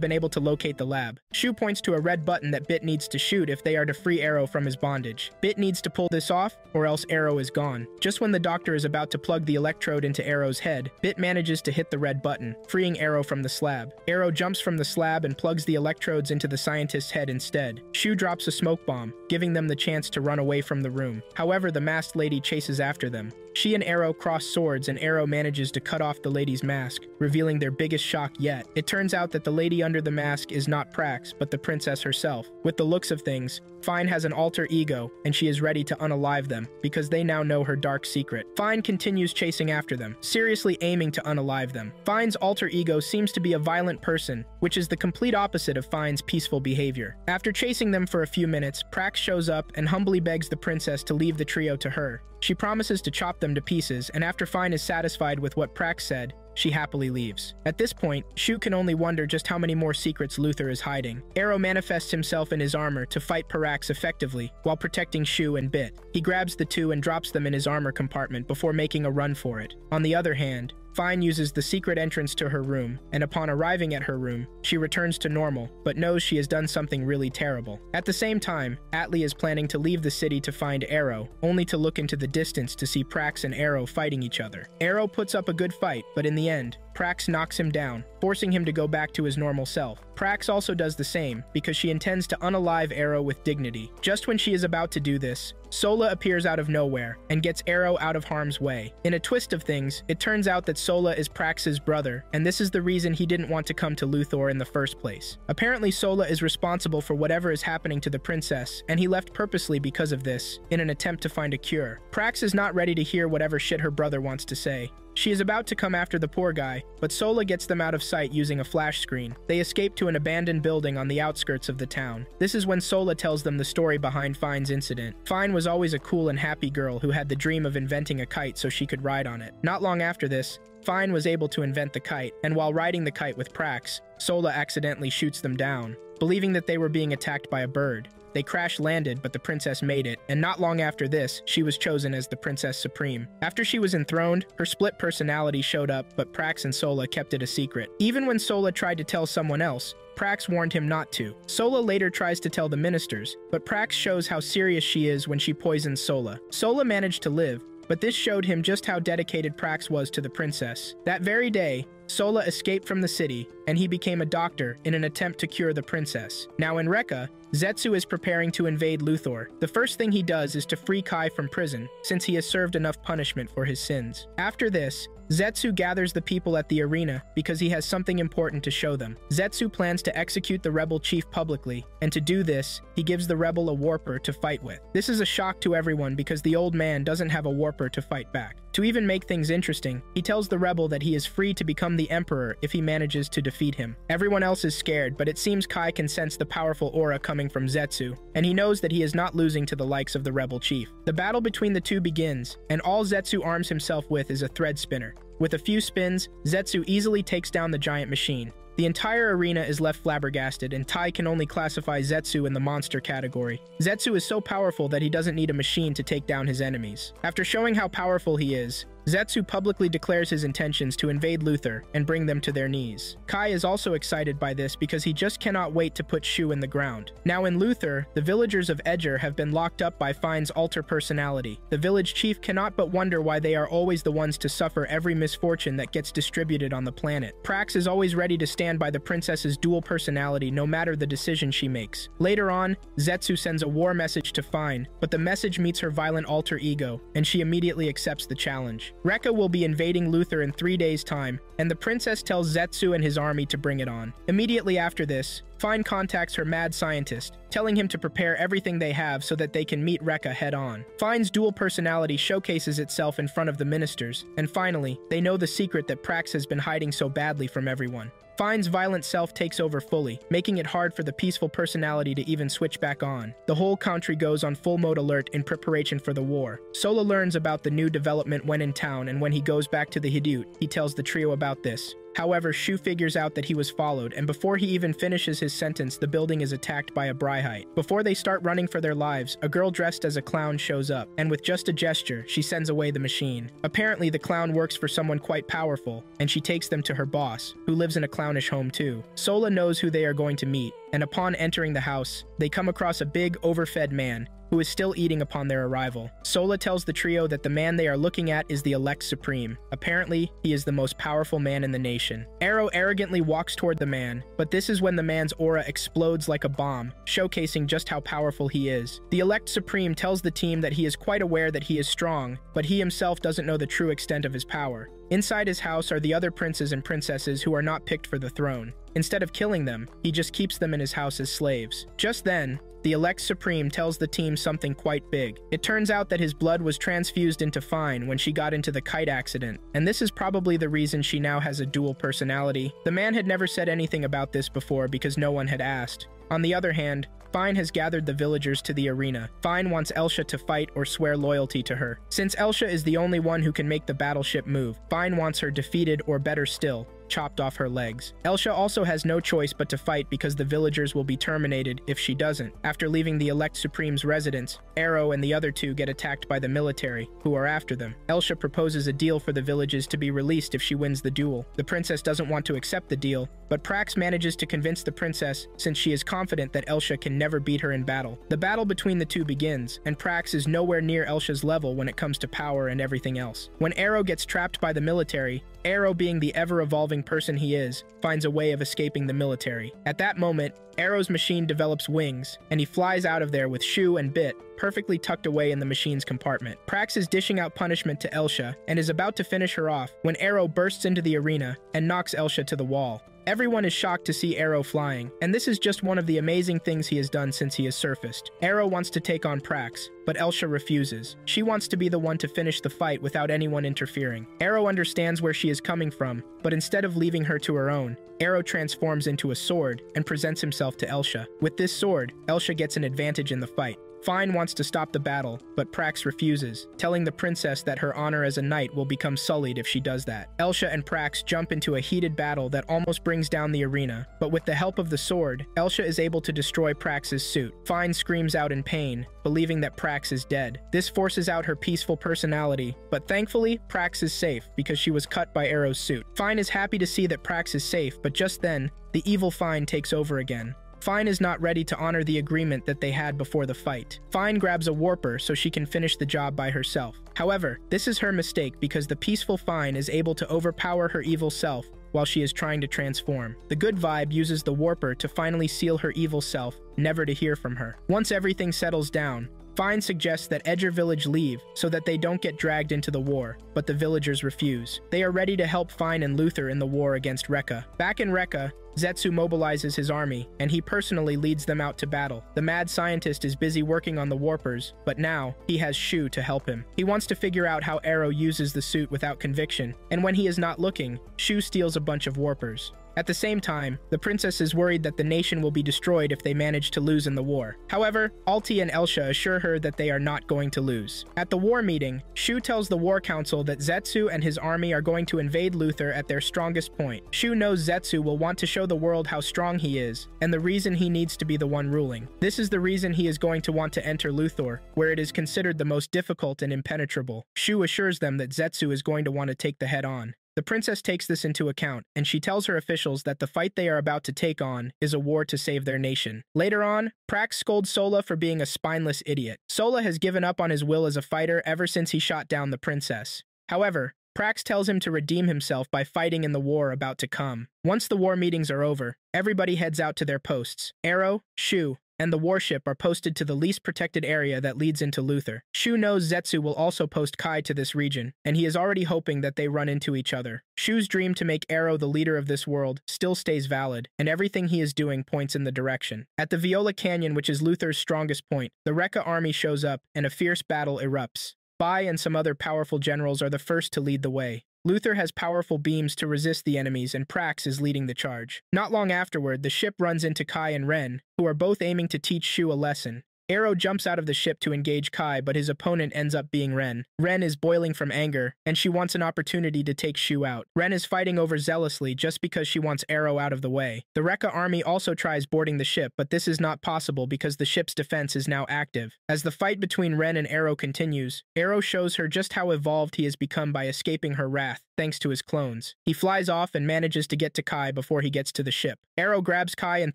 been able to locate the lab. Shu points to a red button that Bit needs to shoot if they are to free Arrow from his bondage. Bit needs to pull this off, or else Arrow is gone. Just when the doctor is about to plug the electrode into Arrow's head, Bit manages to hit the red button, freeing Arrow from the slab. Arrow jumps from the slab and plugs the electrodes into the scientist's head instead. Shu drops a smoke bomb, giving them the chance to run away from the room. However, the masked lady chases after them. She and Arrow cross swords and Arrow manages to cut off the lady's mask, revealing their biggest shock yet. It turns out that the lady under the mask is not Prax, but the princess herself. With the looks of things, Fine has an alter ego, and she is ready to unalive them, because they now know her dark secret. Fine continues chasing after them, seriously aiming to unalive them. Fine's alter ego seems to be a violent person, which is the complete opposite of Fine's peaceful behavior. After chasing them for a few minutes, Prax shows up and humbly begs the princess to leave the trio to her. She promises to chop them to pieces, and after Fine is satisfied with what Prax said, she happily leaves. At this point, Shu can only wonder just how many more secrets Luthor is hiding. Arrow manifests himself in his armor to fight Prax effectively, while protecting Shu and Bit. He grabs the two and drops them in his armor compartment before making a run for it. On the other hand, Fine uses the secret entrance to her room, and upon arriving at her room, she returns to normal, but knows she has done something really terrible. At the same time, Atli is planning to leave the city to find Arrow, only to look into the distance to see Prax and Arrow fighting each other. Arrow puts up a good fight, but in the end, Prax knocks him down, forcing him to go back to his normal self. Prax also does the same, because she intends to unalive Arrow with dignity. Just when she is about to do this, Sola appears out of nowhere and gets Arrow out of harm's way. In a twist of things, it turns out that Sola is Prax's brother, and this is the reason he didn't want to come to Luthor in the first place. Apparently, Sola is responsible for whatever is happening to the princess, and he left purposely because of this, in an attempt to find a cure. Prax is not ready to hear whatever shit her brother wants to say. She is about to come after the poor guy, but Sola gets them out of sight using a flash screen. They escape to an abandoned building on the outskirts of the town. This is when Sola tells them the story behind Fine's incident. Fine was always a cool and happy girl who had the dream of inventing a kite so she could ride on it. Not long after this, Fine was able to invent the kite, and while riding the kite with Prax, Sola accidentally shoots them down, believing that they were being attacked by a bird. They crash landed, but the princess made it, and not long after this, she was chosen as the Princess Supreme. After she was enthroned, her split personality showed up, but Prax and Sola kept it a secret. Even when Sola tried to tell someone else, Prax warned him not to. Sola later tries to tell the ministers, but Prax shows how serious she is when she poisons Sola. Sola managed to live, but this showed him just how dedicated Prax was to the princess. That very day, Sola escaped from the city, and he became a doctor in an attempt to cure the princess. Now in Rekka, Zetsu is preparing to invade Luthor. The first thing he does is to free Kai from prison, since he has served enough punishment for his sins. After this, Zetsu gathers the people at the arena because he has something important to show them. Zetsu plans to execute the rebel chief publicly, and to do this, he gives the rebel a warper to fight with. This is a shock to everyone because the old man doesn't have a warper to fight back. To even make things interesting, he tells the rebel that he is free to become the emperor if he manages to defeat him. Everyone else is scared, but it seems Kai can sense the powerful aura coming from Zetsu, and he knows that he is not losing to the likes of the rebel chief. The battle between the two begins, and all Zetsu arms himself with is a thread spinner. With a few spins, Zetsu easily takes down the giant machine. The entire arena is left flabbergasted, and Tai can only classify Zetsu in the monster category. Zetsu is so powerful that he doesn't need a machine to take down his enemies. After showing how powerful he is, Zetsu publicly declares his intentions to invade Luther and bring them to their knees. Kai is also excited by this because he just cannot wait to put Shu in the ground. Now in Luther, the villagers of Edger have been locked up by Fine's alter personality. The village chief cannot but wonder why they are always the ones to suffer every misfortune that gets distributed on the planet. Prax is always ready to stand by the princess's dual personality no matter the decision she makes. Later on, Zetsu sends a war message to Fine, but the message meets her violent alter ego, and she immediately accepts the challenge. Rekka will be invading Luther in three days' time, and the princess tells Zetsu and his army to bring it on. Immediately after this, Fine contacts her mad scientist, telling him to prepare everything they have so that they can meet Rekka head on. Fine's dual personality showcases itself in front of the ministers, and finally, they know the secret that Prax has been hiding so badly from everyone. Fine's violent self takes over fully, making it hard for the peaceful personality to even switch back on. The whole country goes on full mode alert in preparation for the war. Sola learns about the new development when in town, and when he goes back to the Hidut, he tells the trio about this. However, Shu figures out that he was followed, and before he even finishes his sentence, the building is attacked by a Brihite. Before they start running for their lives, a girl dressed as a clown shows up, and with just a gesture, she sends away the machine. Apparently, the clown works for someone quite powerful, and she takes them to her boss, who lives in a clownish home too. Sola knows who they are going to meet, and upon entering the house, they come across a big, overfed man who is still eating upon their arrival. Sola tells the trio that the man they are looking at is the Elect Supreme. Apparently, he is the most powerful man in the nation. Arrow arrogantly walks toward the man, but this is when the man's aura explodes like a bomb, showcasing just how powerful he is. The Elect Supreme tells the team that he is quite aware that he is strong, but he himself doesn't know the true extent of his power. Inside his house are the other princes and princesses who are not picked for the throne. Instead of killing them, he just keeps them in his house as slaves. Just then, the Elect Supreme tells the team something quite big. It turns out that his blood was transfused into Fine when she got into the kite accident, and this is probably the reason she now has a dual personality. The man had never said anything about this before because no one had asked. On the other hand, Fine has gathered the villagers to the arena. Fine wants Elsha to fight or swear loyalty to her. Since Elsha is the only one who can make the battleship move, Fine wants her defeated or better still, chopped off her legs. Elsha also has no choice but to fight because the villagers will be terminated if she doesn't. After leaving the Elect Supreme's residence, Arrow and the other two get attacked by the military, who are after them. Elsha proposes a deal for the villages to be released if she wins the duel. The princess doesn't want to accept the deal, but Prax manages to convince the princess since she is confident that Elsha can never beat her in battle. The battle between the two begins, and Prax is nowhere near Elsha's level when it comes to power and everything else. When Arrow gets trapped by the military, Arrow being the ever-evolving person he is, finds a way of escaping the military. At that moment, Arrow's machine develops wings, and he flies out of there with Shu and Bit perfectly tucked away in the machine's compartment. Prax is dishing out punishment to Elsha and is about to finish her off when Arrow bursts into the arena and knocks Elsha to the wall. Everyone is shocked to see Arrow flying, and this is just one of the amazing things he has done since he has surfaced. Arrow wants to take on Prax, but Elsha refuses. She wants to be the one to finish the fight without anyone interfering. Arrow understands where she is coming from, but instead of leaving her to her own, Arrow transforms into a sword and presents himself to Elsha. With this sword, Elsha gets an advantage in the fight. Fine wants to stop the battle, but Prax refuses, telling the princess that her honor as a knight will become sullied if she does that. Elsha and Prax jump into a heated battle that almost brings down the arena, but with the help of the sword, Elsha is able to destroy Prax's suit. Fine screams out in pain, believing that Prax is dead. This forces out her peaceful personality, but thankfully, Prax is safe because she was cut by Arrow's suit. Fine is happy to see that Prax is safe, but just then, the evil Fine takes over again. Fine is not ready to honor the agreement that they had before the fight. Fine grabs a warper so she can finish the job by herself. However, this is her mistake because the peaceful Fine is able to overpower her evil self while she is trying to transform. The good vibe uses the warper to finally seal her evil self, never to hear from her. Once everything settles down, Fine suggests that Edger Village leave so that they don't get dragged into the war, but the villagers refuse. They are ready to help Fine and Luther in the war against Rekka. Back in Rekka, Zetsu mobilizes his army, and he personally leads them out to battle. The mad scientist is busy working on the warpers, but now he has Shu to help him. He wants to figure out how Arrow uses the suit without conviction, and when he is not looking, Shu steals a bunch of warpers. At the same time, the princess is worried that the nation will be destroyed if they manage to lose in the war. However, Atli and Elsha assure her that they are not going to lose. At the war meeting, Shu tells the War Council that Zetsu and his army are going to invade Luther at their strongest point. Shu knows Zetsu will want to show the world how strong he is, and the reason he needs to be the one ruling. This is the reason he is going to want to enter Luthor, where it is considered the most difficult and impenetrable. Shu assures them that Zetsu is going to want to take the head on. The princess takes this into account, and she tells her officials that the fight they are about to take on is a war to save their nation. Later on, Prax scolds Sola for being a spineless idiot. Sola has given up on his will as a fighter ever since he shot down the princess. However, Prax tells him to redeem himself by fighting in the war about to come. Once the war meetings are over, everybody heads out to their posts. Arrow, Shu, and the warship are posted to the least protected area that leads into Luther. Shu knows Zetsu will also post Kai to this region, and he is already hoping that they run into each other. Shu's dream to make Arrow the leader of this world still stays valid, and everything he is doing points in the direction. At the Viola Canyon, which is Luther's strongest point, the Rekka army shows up, and a fierce battle erupts. Bai and some other powerful generals are the first to lead the way. Luthor has powerful beams to resist the enemies, and Prax is leading the charge. Not long afterward, the ship runs into Kai and Ren, who are both aiming to teach Shu a lesson. Arrow jumps out of the ship to engage Kai, but his opponent ends up being Ren. Ren is boiling from anger, and she wants an opportunity to take Shu out. Ren is fighting overzealously just because she wants Arrow out of the way. The Rekka army also tries boarding the ship, but this is not possible because the ship's defense is now active. As the fight between Ren and Arrow continues, Arrow shows her just how evolved he has become by escaping her wrath, thanks to his clones. He flies off and manages to get to Kai before he gets to the ship. Arrow grabs Kai and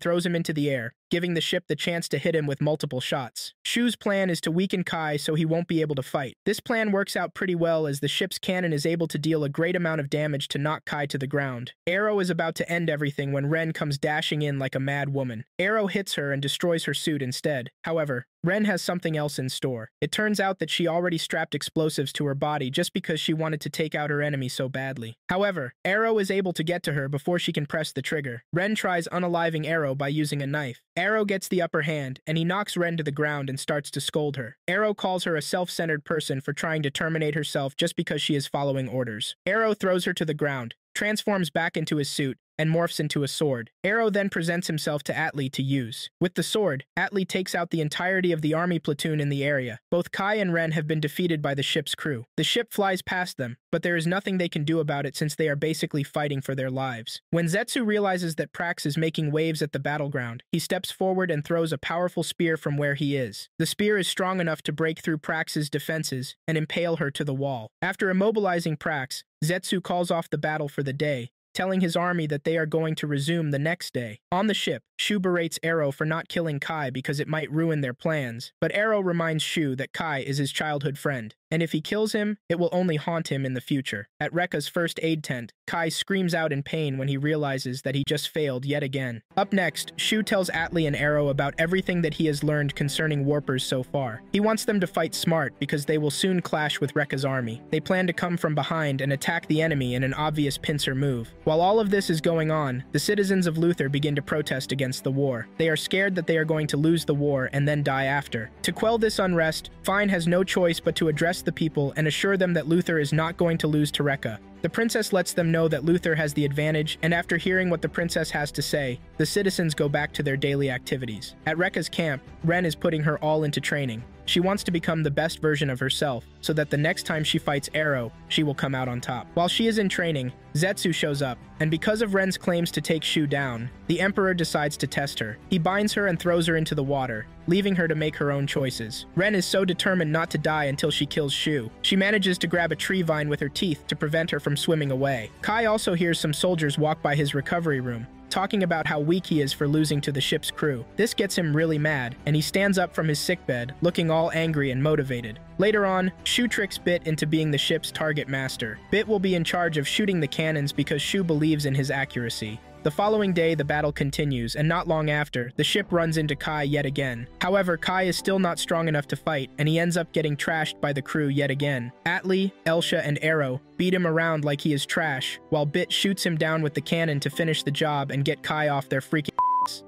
throws him into the air giving the ship the chance to hit him with multiple shots. Shu's plan is to weaken Kai so he won't be able to fight. This plan works out pretty well as the ship's cannon is able to deal a great amount of damage to knock Kai to the ground. Arrow is about to end everything when Ren comes dashing in like a mad woman. Arrow hits her and destroys her suit instead. However, Ren has something else in store. It turns out that she already strapped explosives to her body just because she wanted to take out her enemy so badly. However, Arrow is able to get to her before she can press the trigger. Ren tries unaliving Arrow by using a knife. Arrow gets the upper hand, and he knocks Ren to the ground and starts to scold her. Arrow calls her a self-centered person for trying to terminate herself just because she is following orders. Arrow throws her to the ground, transforms back into his suit, and morphs into a sword. Arrow then presents himself to Atli to use. With the sword, Atli takes out the entirety of the army platoon in the area. Both Kai and Ren have been defeated by the ship's crew. The ship flies past them, but there is nothing they can do about it since they are basically fighting for their lives. When Zetsu realizes that Prax is making waves at the battleground, he steps forward and throws a powerful spear from where he is. The spear is strong enough to break through Prax's defenses and impale her to the wall. After immobilizing Prax, Zetsu calls off the battle for the day, telling his army that they are going to resume the next day. On the ship, Shu berates Arrow for not killing Kai because it might ruin their plans, but Arrow reminds Shu that Kai is his childhood friend, and if he kills him, it will only haunt him in the future. At Rekka's first aid tent, Kai screams out in pain when he realizes that he just failed yet again. Up next, Shu tells Atli and Arrow about everything that he has learned concerning Warpers so far. He wants them to fight smart because they will soon clash with Rekka's army. They plan to come from behind and attack the enemy in an obvious pincer move. While all of this is going on, the citizens of Luther begin to protest against the war. They are scared that they are going to lose the war and then die after. To quell this unrest, Fine has no choice but to address the people and assure them that Luther is not going to lose to Rekka. The princess lets them know that Luther has the advantage, and after hearing what the princess has to say, the citizens go back to their daily activities. At Rekka's camp, Ren is putting her all into training. She wants to become the best version of herself, so that the next time she fights Arrow, she will come out on top. While she is in training, Zetsu shows up, and because of Ren's claims to take Shu down, the Emperor decides to test her. He binds her and throws her into the water, leaving her to make her own choices. Ren is so determined not to die until she kills Shu. She manages to grab a tree vine with her teeth to prevent her from swimming away. Kai also hears some soldiers walk by his recovery room, talking about how weak he is for losing to the ship's crew. This gets him really mad, and he stands up from his sickbed, looking all angry and motivated. Later on, Shu tricks Bit into being the ship's target master. Bit will be in charge of shooting the cannons because Shu believes in his accuracy. The following day, the battle continues, and not long after, the ship runs into Kai yet again. However, Kai is still not strong enough to fight, and he ends up getting trashed by the crew yet again. Atli, Elsha, and Arrow beat him around like he is trash, while Bit shoots him down with the cannon to finish the job and get Kai off their freaking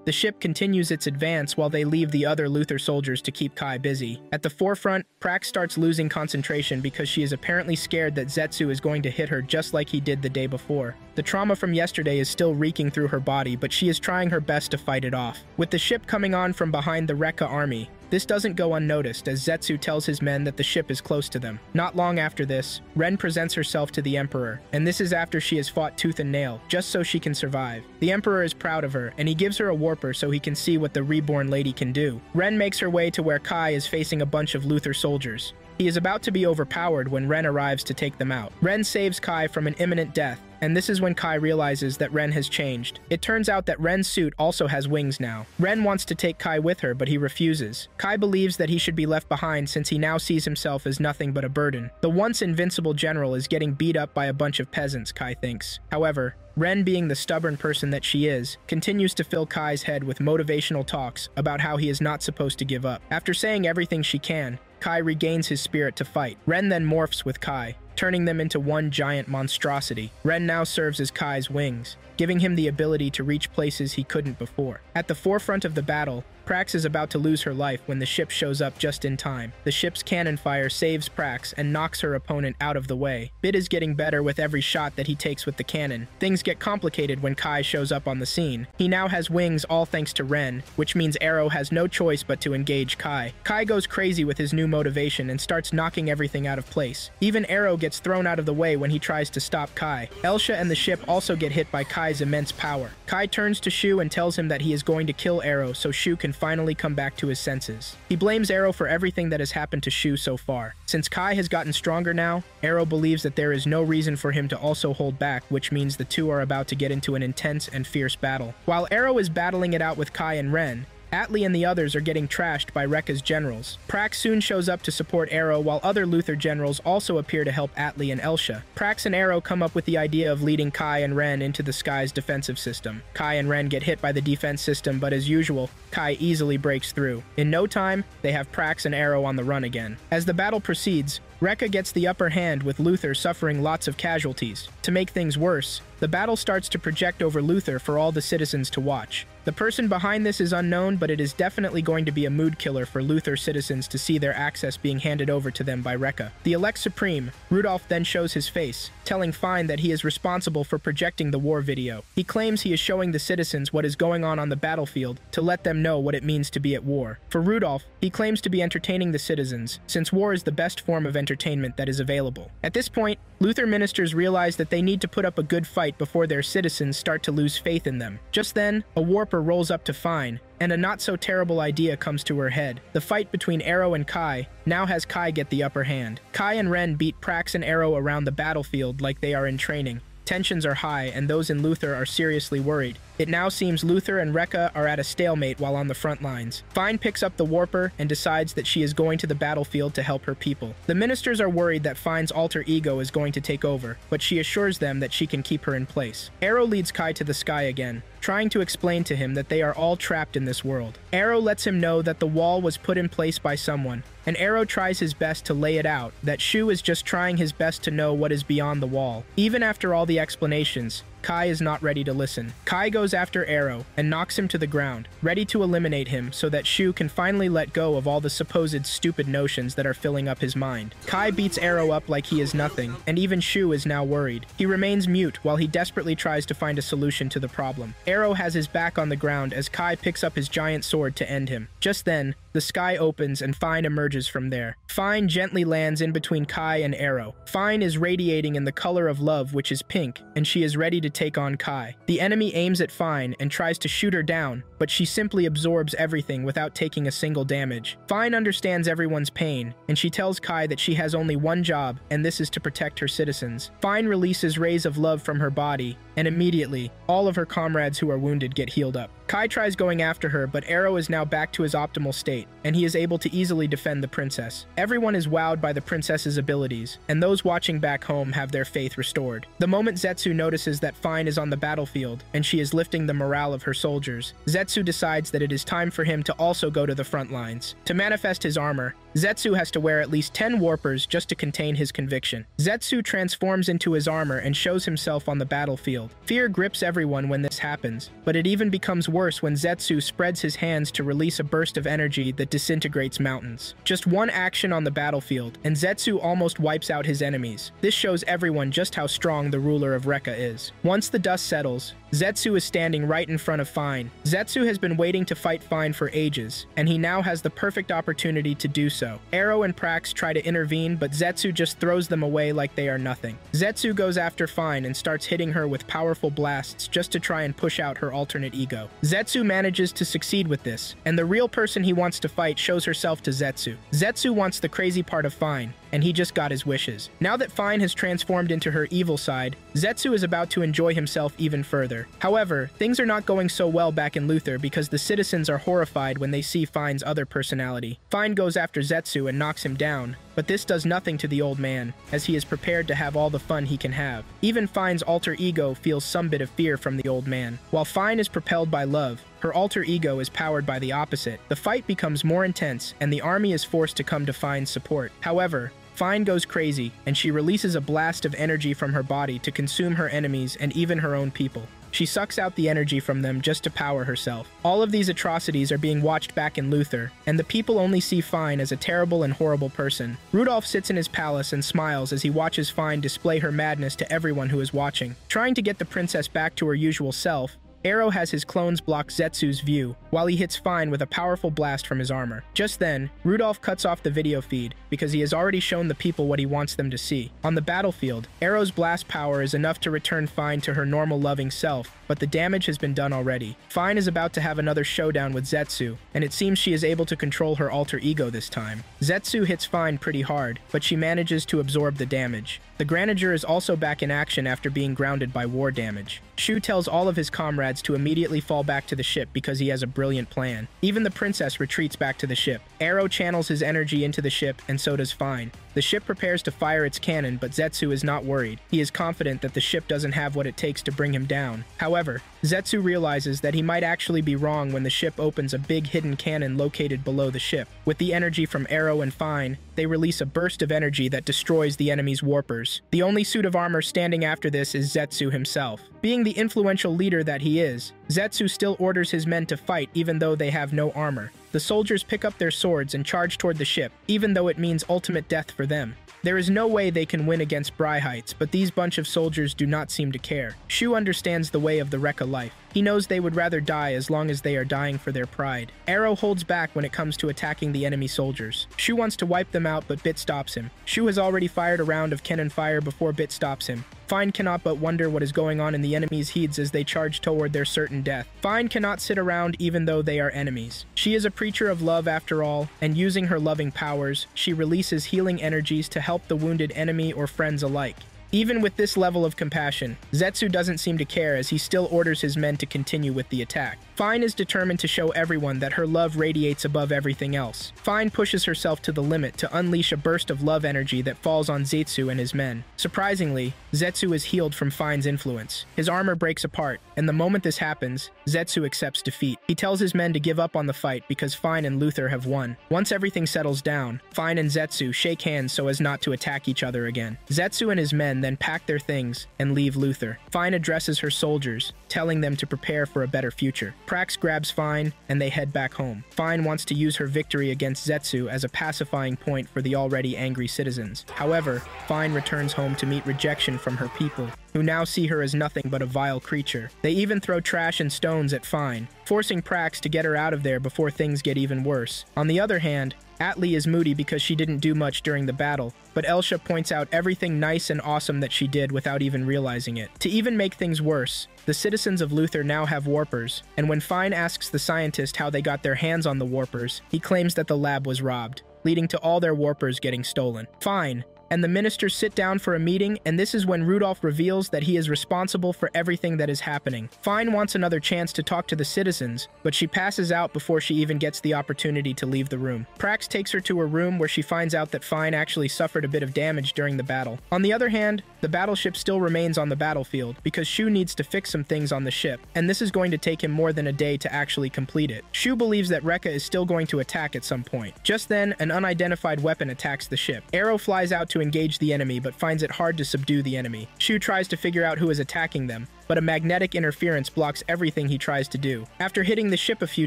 The ship continues its advance while they leave the other Luthor soldiers to keep Kai busy. At the forefront, Prax starts losing concentration because she is apparently scared that Zetsu is going to hit her just like he did the day before. The trauma from yesterday is still reeking through her body, but she is trying her best to fight it off. With the ship coming on from behind the Rekka army, this doesn't go unnoticed as Zetsu tells his men that the ship is close to them. Not long after this, Ren presents herself to the Emperor, and this is after she has fought tooth and nail, just so she can survive. The Emperor is proud of her, and he gives her a warper so he can see what the reborn lady can do. Ren makes her way to where Kai is facing a bunch of Luther soldiers. He is about to be overpowered when Ren arrives to take them out. Ren saves Kai from an imminent death, and this is when Kai realizes that Ren has changed. It turns out that Ren's suit also has wings now. Ren wants to take Kai with her, but he refuses. Kai believes that he should be left behind since he now sees himself as nothing but a burden. The once invincible general is getting beat up by a bunch of peasants, Kai thinks. However, Ren, being the stubborn person that she is, continues to fill Kai's head with motivational talks about how he is not supposed to give up. After saying everything she can, Kai regains his spirit to fight. Ren then morphs with Kai, turning them into one giant monstrosity. Ren now serves as Kai's wings, giving him the ability to reach places he couldn't before. At the forefront of the battle, Prax is about to lose her life when the ship shows up just in time. The ship's cannon fire saves Prax and knocks her opponent out of the way. Bit is getting better with every shot that he takes with the cannon. Things get complicated when Kai shows up on the scene. He now has wings all thanks to Ren, which means Arrow has no choice but to engage Kai. Kai goes crazy with his new motivation and starts knocking everything out of place. Even Arrow gets thrown out of the way when he tries to stop Kai. Elsha and the ship also get hit by Kai's immense power. Kai turns to Shu and tells him that he is going to kill Arrow so Shu can finally come back to his senses. He blames Arrow for everything that has happened to Shu so far. Since Kai has gotten stronger now, Arrow believes that there is no reason for him to also hold back, which means the two are about to get into an intense and fierce battle. While Arrow is battling it out with Kai and Ren, Atli and the others are getting trashed by Rekka's generals. Prax soon shows up to support Arrow while other Luthor generals also appear to help Atli and Elsha. Prax and Arrow come up with the idea of leading Kai and Ren into the sky's defensive system. Kai and Ren get hit by the defense system, but as usual, Kai easily breaks through. In no time, they have Prax and Arrow on the run again. As the battle proceeds, Rekka gets the upper hand with Luthor suffering lots of casualties. To make things worse, the battle starts to project over Luther for all the citizens to watch. The person behind this is unknown, but it is definitely going to be a mood killer for Luther citizens to see their access being handed over to them by Rekka. The Elect Supreme, Rudolph then shows his face, telling Fine that he is responsible for projecting the war video. He claims he is showing the citizens what is going on on the battlefield to let them know what it means to be at war. For Rudolph, he claims to be entertaining the citizens, since war is the best form of entertainment that is available. At this point, Luther ministers realize that they need to put up a good fight before their citizens start to lose faith in them. Just then, a warper rolls up to Fine, and a not so terrible idea comes to her head. The fight between Arrow and Kai now has Kai get the upper hand. Kai and Ren beat Prax and Arrow around the battlefield like they are in training. Tensions are high, and those in Luther are seriously worried. It now seems Luther and Rekka are at a stalemate while on the front lines. Fine picks up the Warper and decides that she is going to the battlefield to help her people. The ministers are worried that Fine's alter ego is going to take over, but she assures them that she can keep her in place. Arrow leads Kai to the sky again, trying to explain to him that they are all trapped in this world. Arrow lets him know that the wall was put in place by someone, and Arrow tries his best to lay it out, that Shu is just trying his best to know what is beyond the wall. Even after all the explanations, Kai is not ready to listen. Kai goes after Arrow and knocks him to the ground, ready to eliminate him so that Shu can finally let go of all the supposed stupid notions that are filling up his mind. Kai beats Arrow up like he is nothing, and even Shu is now worried. He remains mute while he desperately tries to find a solution to the problem. Arrow has his back on the ground as Kai picks up his giant sword to end him. Just then, the sky opens and Fine emerges from there. Fine gently lands in between Kai and Arrow. Fine is radiating in the color of love, which is pink, and she is ready to take on Kai. The enemy aims at Fine and tries to shoot her down, but she simply absorbs everything without taking a single damage. Fine understands everyone's pain, and she tells Kai that she has only one job, and this is to protect her citizens. Fine releases rays of love from her body, and immediately, all of her comrades who are wounded get healed up. Kai tries going after her, but Arrow is now back to his optimal state, and he is able to easily defend the princess. Everyone is wowed by the princess's abilities, and those watching back home have their faith restored. The moment Zetsu notices that Fine is on the battlefield, and she is lifting the morale of her soldiers, Zetsu decides that it is time for him to also go to the front lines. To manifest his armor, Zetsu has to wear at least 10 warpers just to contain his conviction. Zetsu transforms into his armor and shows himself on the battlefield. Fear grips everyone when this happens, but it even becomes worse when Zetsu spreads his hands to release a burst of energy that disintegrates mountains. Just one action on the battlefield, and Zetsu almost wipes out his enemies. This shows everyone just how strong the ruler of Rekka is. Once the dust settles, Zetsu is standing right in front of Fine. Zetsu has been waiting to fight Fine for ages, and he now has the perfect opportunity to do so. Arrow and Prax try to intervene, but Zetsu just throws them away like they are nothing. Zetsu goes after Fine and starts hitting her with powerful blasts just to try and push out her alternate ego. Zetsu manages to succeed with this, and the real person he wants to fight shows herself to Zetsu. Zetsu wants the crazy part of Fine, and he just got his wishes. Now that Fine has transformed into her evil side, Zetsu is about to enjoy himself even further. However, things are not going so well back in Luther because the citizens are horrified when they see Fine's other personality. Fine goes after Zetsu and knocks him down, but this does nothing to the old man, as he is prepared to have all the fun he can have. Even Fine's alter ego feels some bit of fear from the old man. While Fine is propelled by love, her alter ego is powered by the opposite. The fight becomes more intense, and the army is forced to come to Fine's support. However, Fine goes crazy, and she releases a blast of energy from her body to consume her enemies and even her own people. She sucks out the energy from them just to power herself. All of these atrocities are being watched back in Luther, and the people only see Fine as a terrible and horrible person. Rudolph sits in his palace and smiles as he watches Fine display her madness to everyone who is watching. Trying to get the princess back to her usual self, Arrow has his clones block Zetsu's view, while he hits Fine with a powerful blast from his armor. Just then, Rudolph cuts off the video feed, because he has already shown the people what he wants them to see. On the battlefield, Arrow's blast power is enough to return Fine to her normal loving self, but the damage has been done already. Fine is about to have another showdown with Zetsu, and it seems she is able to control her alter ego this time. Zetsu hits Fine pretty hard, but she manages to absorb the damage. The Granager is also back in action after being grounded by war damage. Shu tells all of his comrades to immediately fall back to the ship because he has a brilliant plan. Even the princess retreats back to the ship. Arrow channels his energy into the ship, and so does Fine. The ship prepares to fire its cannon, but Zetsu is not worried. He is confident that the ship doesn't have what it takes to bring him down. However, Zetsu realizes that he might actually be wrong when the ship opens a big hidden cannon located below the ship. With the energy from Arrow and Fine, they release a burst of energy that destroys the enemy's warpers. The only suit of armor standing after this is Zetsu himself. Being the influential leader that he is, Zetsu still orders his men to fight even though they have no armor. The soldiers pick up their swords and charge toward the ship, even though it means ultimate death for them. There is no way they can win against Brihites, but these bunch of soldiers do not seem to care. Shu understands the way of the Rekka life. He knows they would rather die as long as they are dying for their pride. Arrow holds back when it comes to attacking the enemy soldiers. Shu wants to wipe them out, but Bit stops him. Shu has already fired a round of cannon fire before Bit stops him. Fine cannot but wonder what is going on in the enemy's heads as they charge toward their certain death. Fine cannot sit around even though they are enemies. She is a preacher of love after all, and using her loving powers, she releases healing energies to help the wounded enemy or friends alike. Even with this level of compassion, Zetsu doesn't seem to care as he still orders his men to continue with the attack. Fine is determined to show everyone that her love radiates above everything else. Fine pushes herself to the limit to unleash a burst of love energy that falls on Zetsu and his men. Surprisingly, Zetsu is healed from Fine's influence. His armor breaks apart, and the moment this happens, Zetsu accepts defeat. He tells his men to give up on the fight because Fine and Luther have won. Once everything settles down, Fine and Zetsu shake hands so as not to attack each other again. Zetsu and his men then pack their things and leave Luther. Fine addresses her soldiers, telling them to prepare for a better future. Prax grabs Fine, and they head back home. Fine wants to use her victory against Zetsu as a pacifying point for the already angry citizens. However, Fine returns home to meet rejection from her people, who now see her as nothing but a vile creature. They even throw trash and stones at Fine, forcing Prax to get her out of there before things get even worse. On the other hand, Atli is moody because she didn't do much during the battle, but Elsha points out everything nice and awesome that she did without even realizing it. To even make things worse, the citizens of Luther now have warpers, and when Fine asks the scientist how they got their hands on the warpers, he claims that the lab was robbed, leading to all their warpers getting stolen. Fine, and the ministers sit down for a meeting, and this is when Rudolph reveals that he is responsible for everything that is happening. Fine wants another chance to talk to the citizens, but she passes out before she even gets the opportunity to leave the room. Prax takes her to her room where she finds out that Fine actually suffered a bit of damage during the battle. On the other hand, the battleship still remains on the battlefield because Shu needs to fix some things on the ship, and this is going to take him more than a day to actually complete it. Shu believes that Rekka is still going to attack at some point. Just then, an unidentified weapon attacks the ship. Arrow flies out to engage the enemy but finds it hard to subdue the enemy. Shu tries to figure out who is attacking them, but a magnetic interference blocks everything he tries to do. After hitting the ship a few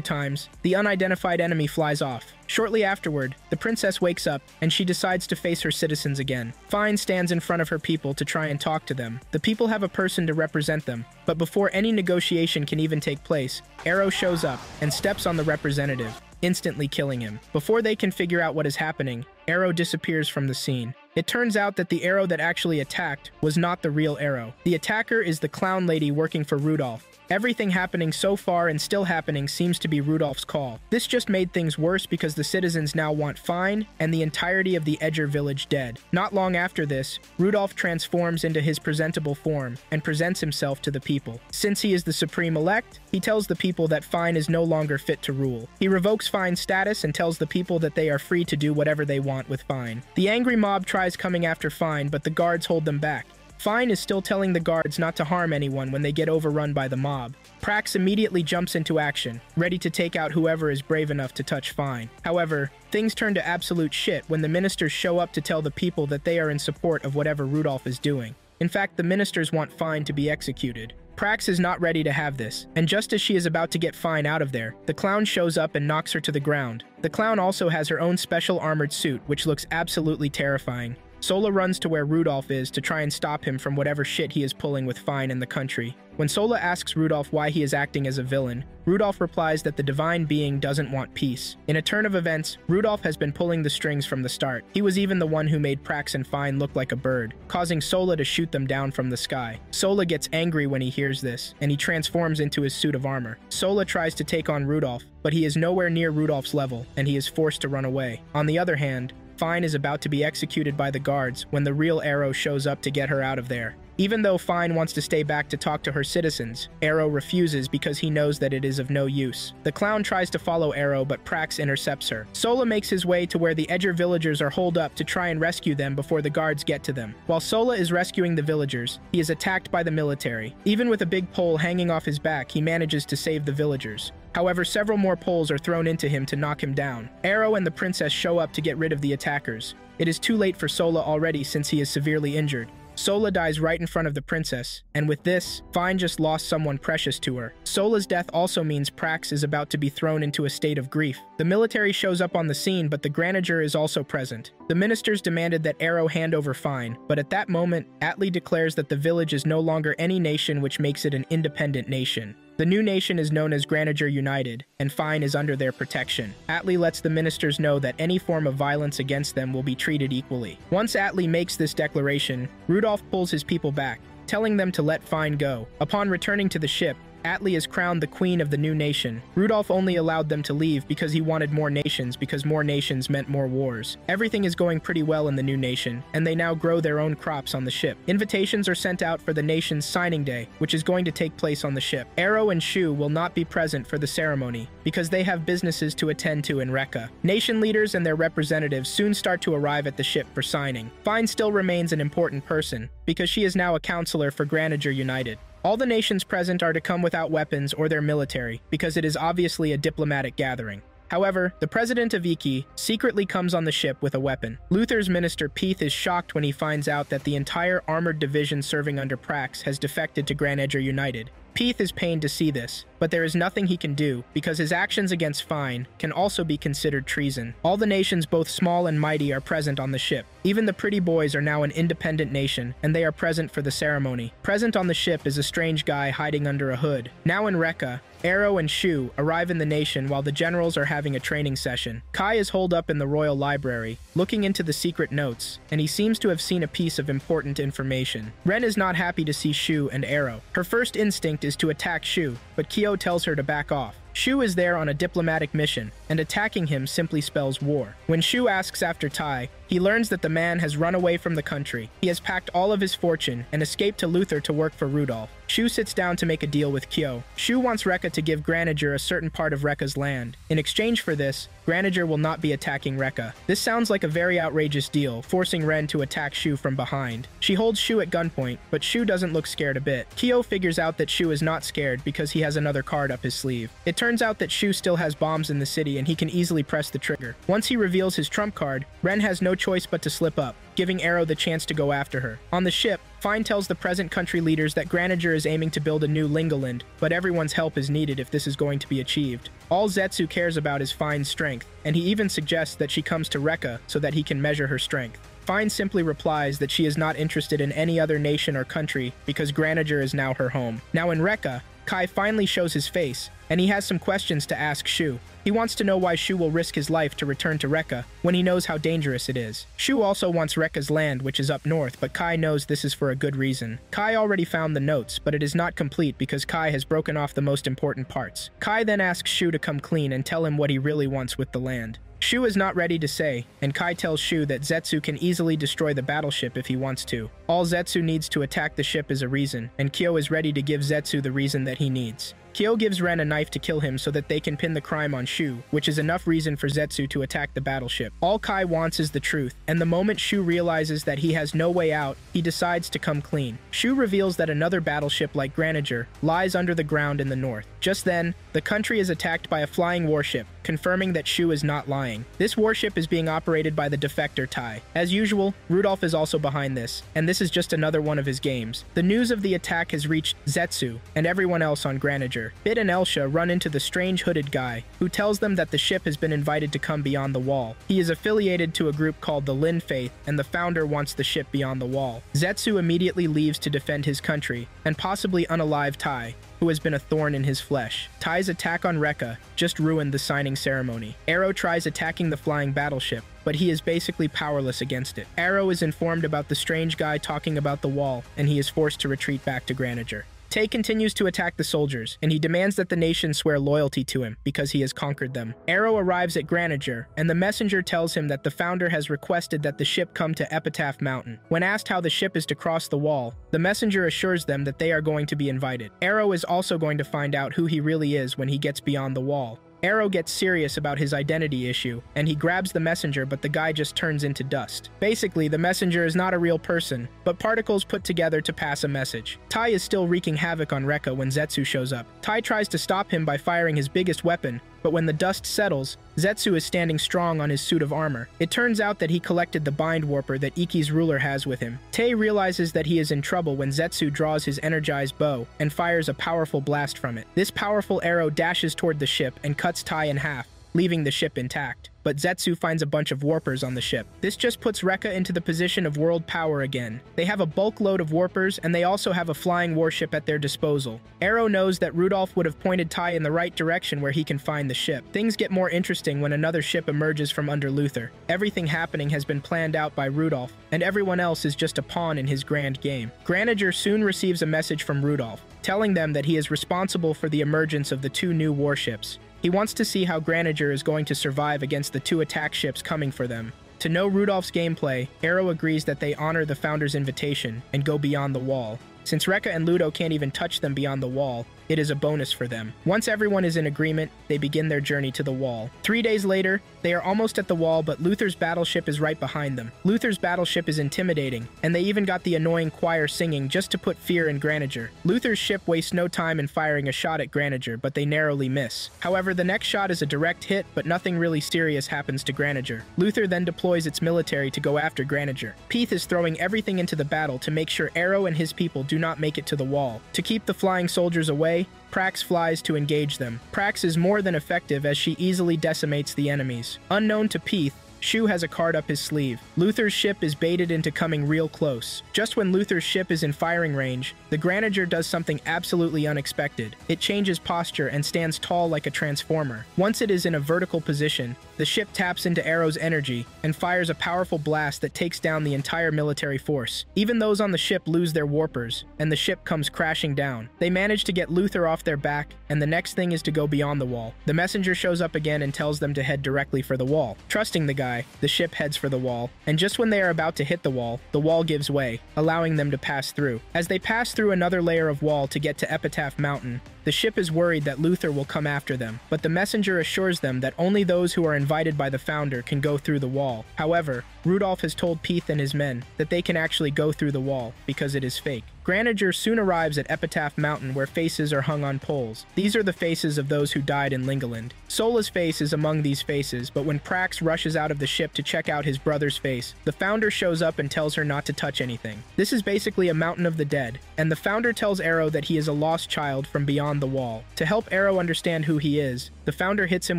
times, the unidentified enemy flies off. Shortly afterward, the princess wakes up and she decides to face her citizens again. Fine stands in front of her people to try and talk to them. The people have a person to represent them, but before any negotiation can even take place, Arrow shows up and steps on the representative instantly killing him. Before they can figure out what is happening, Arrow disappears from the scene. It turns out that the arrow that actually attacked was not the real arrow. The attacker is the clown lady working for Rudolph, Everything happening so far and still happening seems to be Rudolph's call. This just made things worse because the citizens now want Fine and the entirety of the Edger village dead. Not long after this, Rudolph transforms into his presentable form and presents himself to the people. Since he is the supreme elect, he tells the people that Fine is no longer fit to rule. He revokes Fine's status and tells the people that they are free to do whatever they want with Fine. The angry mob tries coming after Fine, but the guards hold them back. Fine is still telling the guards not to harm anyone when they get overrun by the mob. Prax immediately jumps into action, ready to take out whoever is brave enough to touch Fine. However, things turn to absolute shit when the ministers show up to tell the people that they are in support of whatever Rudolph is doing. In fact, the ministers want Fine to be executed. Prax is not ready to have this, and just as she is about to get Fine out of there, the clown shows up and knocks her to the ground. The clown also has her own special armored suit, which looks absolutely terrifying. Sola runs to where Rudolph is to try and stop him from whatever shit he is pulling with Fine in the country. When Sola asks Rudolph why he is acting as a villain, Rudolph replies that the divine being doesn't want peace. In a turn of events, Rudolph has been pulling the strings from the start. He was even the one who made Prax and Fine look like a bird, causing Sola to shoot them down from the sky. Sola gets angry when he hears this, and he transforms into his suit of armor. Sola tries to take on Rudolph, but he is nowhere near Rudolph's level, and he is forced to run away. On the other hand, Fine is about to be executed by the guards when the real Arrow shows up to get her out of there. Even though Fine wants to stay back to talk to her citizens, Arrow refuses because he knows that it is of no use. The clown tries to follow Arrow, but Prax intercepts her. Sola makes his way to where the Edger villagers are holed up to try and rescue them before the guards get to them. While Sola is rescuing the villagers, he is attacked by the military. Even with a big pole hanging off his back, he manages to save the villagers. However, several more poles are thrown into him to knock him down. Arrow and the princess show up to get rid of the attackers. It is too late for Sola already since he is severely injured. Sola dies right in front of the princess, and with this, Fine just lost someone precious to her. Sola's death also means Prax is about to be thrown into a state of grief. The military shows up on the scene, but the Granager is also present. The ministers demanded that Arrow hand over Fine, but at that moment, Atli declares that the village is no longer any nation which makes it an independent nation. The new nation is known as Granager United, and Fine is under their protection. Atli lets the ministers know that any form of violence against them will be treated equally. Once Atli makes this declaration, Rudolph pulls his people back, telling them to let Fine go. Upon returning to the ship, Atli is crowned the queen of the new nation. Rudolph only allowed them to leave because he wanted more nations because more nations meant more wars. Everything is going pretty well in the new nation, and they now grow their own crops on the ship. Invitations are sent out for the nation's signing day, which is going to take place on the ship. Arrow and Shu will not be present for the ceremony because they have businesses to attend to in Rekka. Nation leaders and their representatives soon start to arrive at the ship for signing. Fine still remains an important person because she is now a counselor for Granager United. All the nations present are to come without weapons or their military, because it is obviously a diplomatic gathering. However, the president of Iki secretly comes on the ship with a weapon. Luther's minister Peeth is shocked when he finds out that the entire armored division serving under Prax has defected to Granager United. Peeth is pained to see this, but there is nothing he can do because his actions against Fine can also be considered treason. All the nations, both small and mighty, are present on the ship. Even the pretty boys are now an independent nation, and they are present for the ceremony. Present on the ship is a strange guy hiding under a hood. Now in Rekka, Arrow and Shu arrive in the nation while the generals are having a training session. Kai is holed up in the royal library, looking into the secret notes, and he seems to have seen a piece of important information. Ren is not happy to see Shu and Arrow. Her first instinct is to attack Shu, but Kyo tells her to back off. Shu is there on a diplomatic mission, and attacking him simply spells war. When Shu asks after Tai, he learns that the man has run away from the country. He has packed all of his fortune and escaped to Luther to work for Rudolph. Shu sits down to make a deal with Kyo. Shu wants Rekka to give Granager a certain part of Rekka's land. In exchange for this, Granager will not be attacking Rekka. This sounds like a very outrageous deal, forcing Ren to attack Shu from behind. She holds Shu at gunpoint, but Shu doesn't look scared a bit. Kyo figures out that Shu is not scared because he has another card up his sleeve. It turns out that Shu still has bombs in the city and he can easily press the trigger. Once he reveals his trump card, Ren has no choice but to slip up, giving Arrow the chance to go after her. On the ship, Fine tells the present country leaders that Granager is aiming to build a new Lingaland, but everyone's help is needed if this is going to be achieved. All Zetsu cares about is Fine's strength, and he even suggests that she comes to Rekka so that he can measure her strength. Fine simply replies that she is not interested in any other nation or country because Granager is now her home. Now in Rekka, Kai finally shows his face, and he has some questions to ask Shu. He wants to know why Shu will risk his life to return to Rekka when he knows how dangerous it is. Shu also wants Rekka's land, which is up north, but Kai knows this is for a good reason. Kai already found the notes, but it is not complete because Kai has broken off the most important parts. Kai then asks Shu to come clean and tell him what he really wants with the land. Shu is not ready to say, and Kai tells Shu that Zetsu can easily destroy the battleship if he wants to. All Zetsu needs to attack the ship is a reason, and Kyo is ready to give Zetsu the reason that he needs. Kyo gives Ren a knife to kill him so that they can pin the crime on Shu, which is enough reason for Zetsu to attack the battleship. All Kai wants is the truth, and the moment Shu realizes that he has no way out, he decides to come clean. Shu reveals that another battleship like Granager lies under the ground in the north. Just then, the country is attacked by a flying warship, confirming that Shu is not lying. This warship is being operated by the defector Tai. As usual, Rudolph is also behind this, and this is just another one of his games. The news of the attack has reached Zetsu and everyone else on Granager. Bit and Elsha run into the strange hooded guy, who tells them that the ship has been invited to come beyond the wall. He is affiliated to a group called the Lin Faith, and the founder wants the ship beyond the wall. Zetsu immediately leaves to defend his country, and possibly unalive Tai, who has been a thorn in his flesh. Tai's attack on Rekka just ruined the signing ceremony. Arrow tries attacking the flying battleship, but he is basically powerless against it. Arrow is informed about the strange guy talking about the wall, and he is forced to retreat back to Granager. Tai continues to attack the soldiers, and he demands that the nation swear loyalty to him because he has conquered them. Arrow arrives at Granager, and the messenger tells him that the founder has requested that the ship come to Epitaph Mountain. When asked how the ship is to cross the wall, the messenger assures them that they are going to be invited. Arrow is also going to find out who he really is when he gets beyond the wall. Arrow gets serious about his identity issue, and he grabs the messenger, but the guy just turns into dust. Basically, the messenger is not a real person, but particles put together to pass a message. Tai is still wreaking havoc on Rekka when Zetsu shows up. Tai tries to stop him by firing his biggest weapon, but when the dust settles, Zetsu is standing strong on his suit of armor. It turns out that he collected the bind warper that Iki's ruler has with him. Tai realizes that he is in trouble when Zetsu draws his energized bow and fires a powerful blast from it. This powerful arrow dashes toward the ship and cuts Tai in half, leaving the ship intact but Zetsu finds a bunch of warpers on the ship. This just puts Rekka into the position of world power again. They have a bulk load of warpers, and they also have a flying warship at their disposal. Arrow knows that Rudolph would have pointed Tai in the right direction where he can find the ship. Things get more interesting when another ship emerges from under Luther. Everything happening has been planned out by Rudolph, and everyone else is just a pawn in his grand game. Granager soon receives a message from Rudolph, telling them that he is responsible for the emergence of the two new warships. He wants to see how Granager is going to survive against the two attack ships coming for them. To know Rudolph's gameplay, Arrow agrees that they honor the Founder's invitation and go beyond the wall. Since Rekka and Ludo can't even touch them beyond the wall, it is a bonus for them. Once everyone is in agreement, they begin their journey to the wall. Three days later, they are almost at the wall, but Luther's battleship is right behind them. Luther's battleship is intimidating, and they even got the annoying choir singing just to put fear in Granager. Luther's ship wastes no time in firing a shot at Granager, but they narrowly miss. However, the next shot is a direct hit, but nothing really serious happens to Granager. Luther then deploys its military to go after Granager. Peeth is throwing everything into the battle to make sure Arrow and his people do not make it to the wall. To keep the flying soldiers away, Prax flies to engage them. Prax is more than effective as she easily decimates the enemies. Unknown to Peeth, Shu has a card up his sleeve. Luther's ship is baited into coming real close. Just when Luther's ship is in firing range, the Granager does something absolutely unexpected. It changes posture and stands tall like a transformer. Once it is in a vertical position, the ship taps into Arrow's energy and fires a powerful blast that takes down the entire military force. Even those on the ship lose their warpers, and the ship comes crashing down. They manage to get Luther off their back, and the next thing is to go beyond the wall. The messenger shows up again and tells them to head directly for the wall. Trusting the guy, the ship heads for the wall, and just when they are about to hit the wall, the wall gives way, allowing them to pass through. As they pass through another layer of wall to get to Epitaph Mountain, the ship is worried that Luther will come after them, but the messenger assures them that only those who are invited by the founder can go through the wall. However, Rudolph has told Peeth and his men that they can actually go through the wall because it is fake. Graniger soon arrives at Epitaph Mountain where faces are hung on poles. These are the faces of those who died in Lingaland. Sola's face is among these faces, but when Prax rushes out of the ship to check out his brother's face, the founder shows up and tells her not to touch anything. This is basically a mountain of the dead, and the founder tells Arrow that he is a lost child from beyond the wall. To help Arrow understand who he is, the founder hits him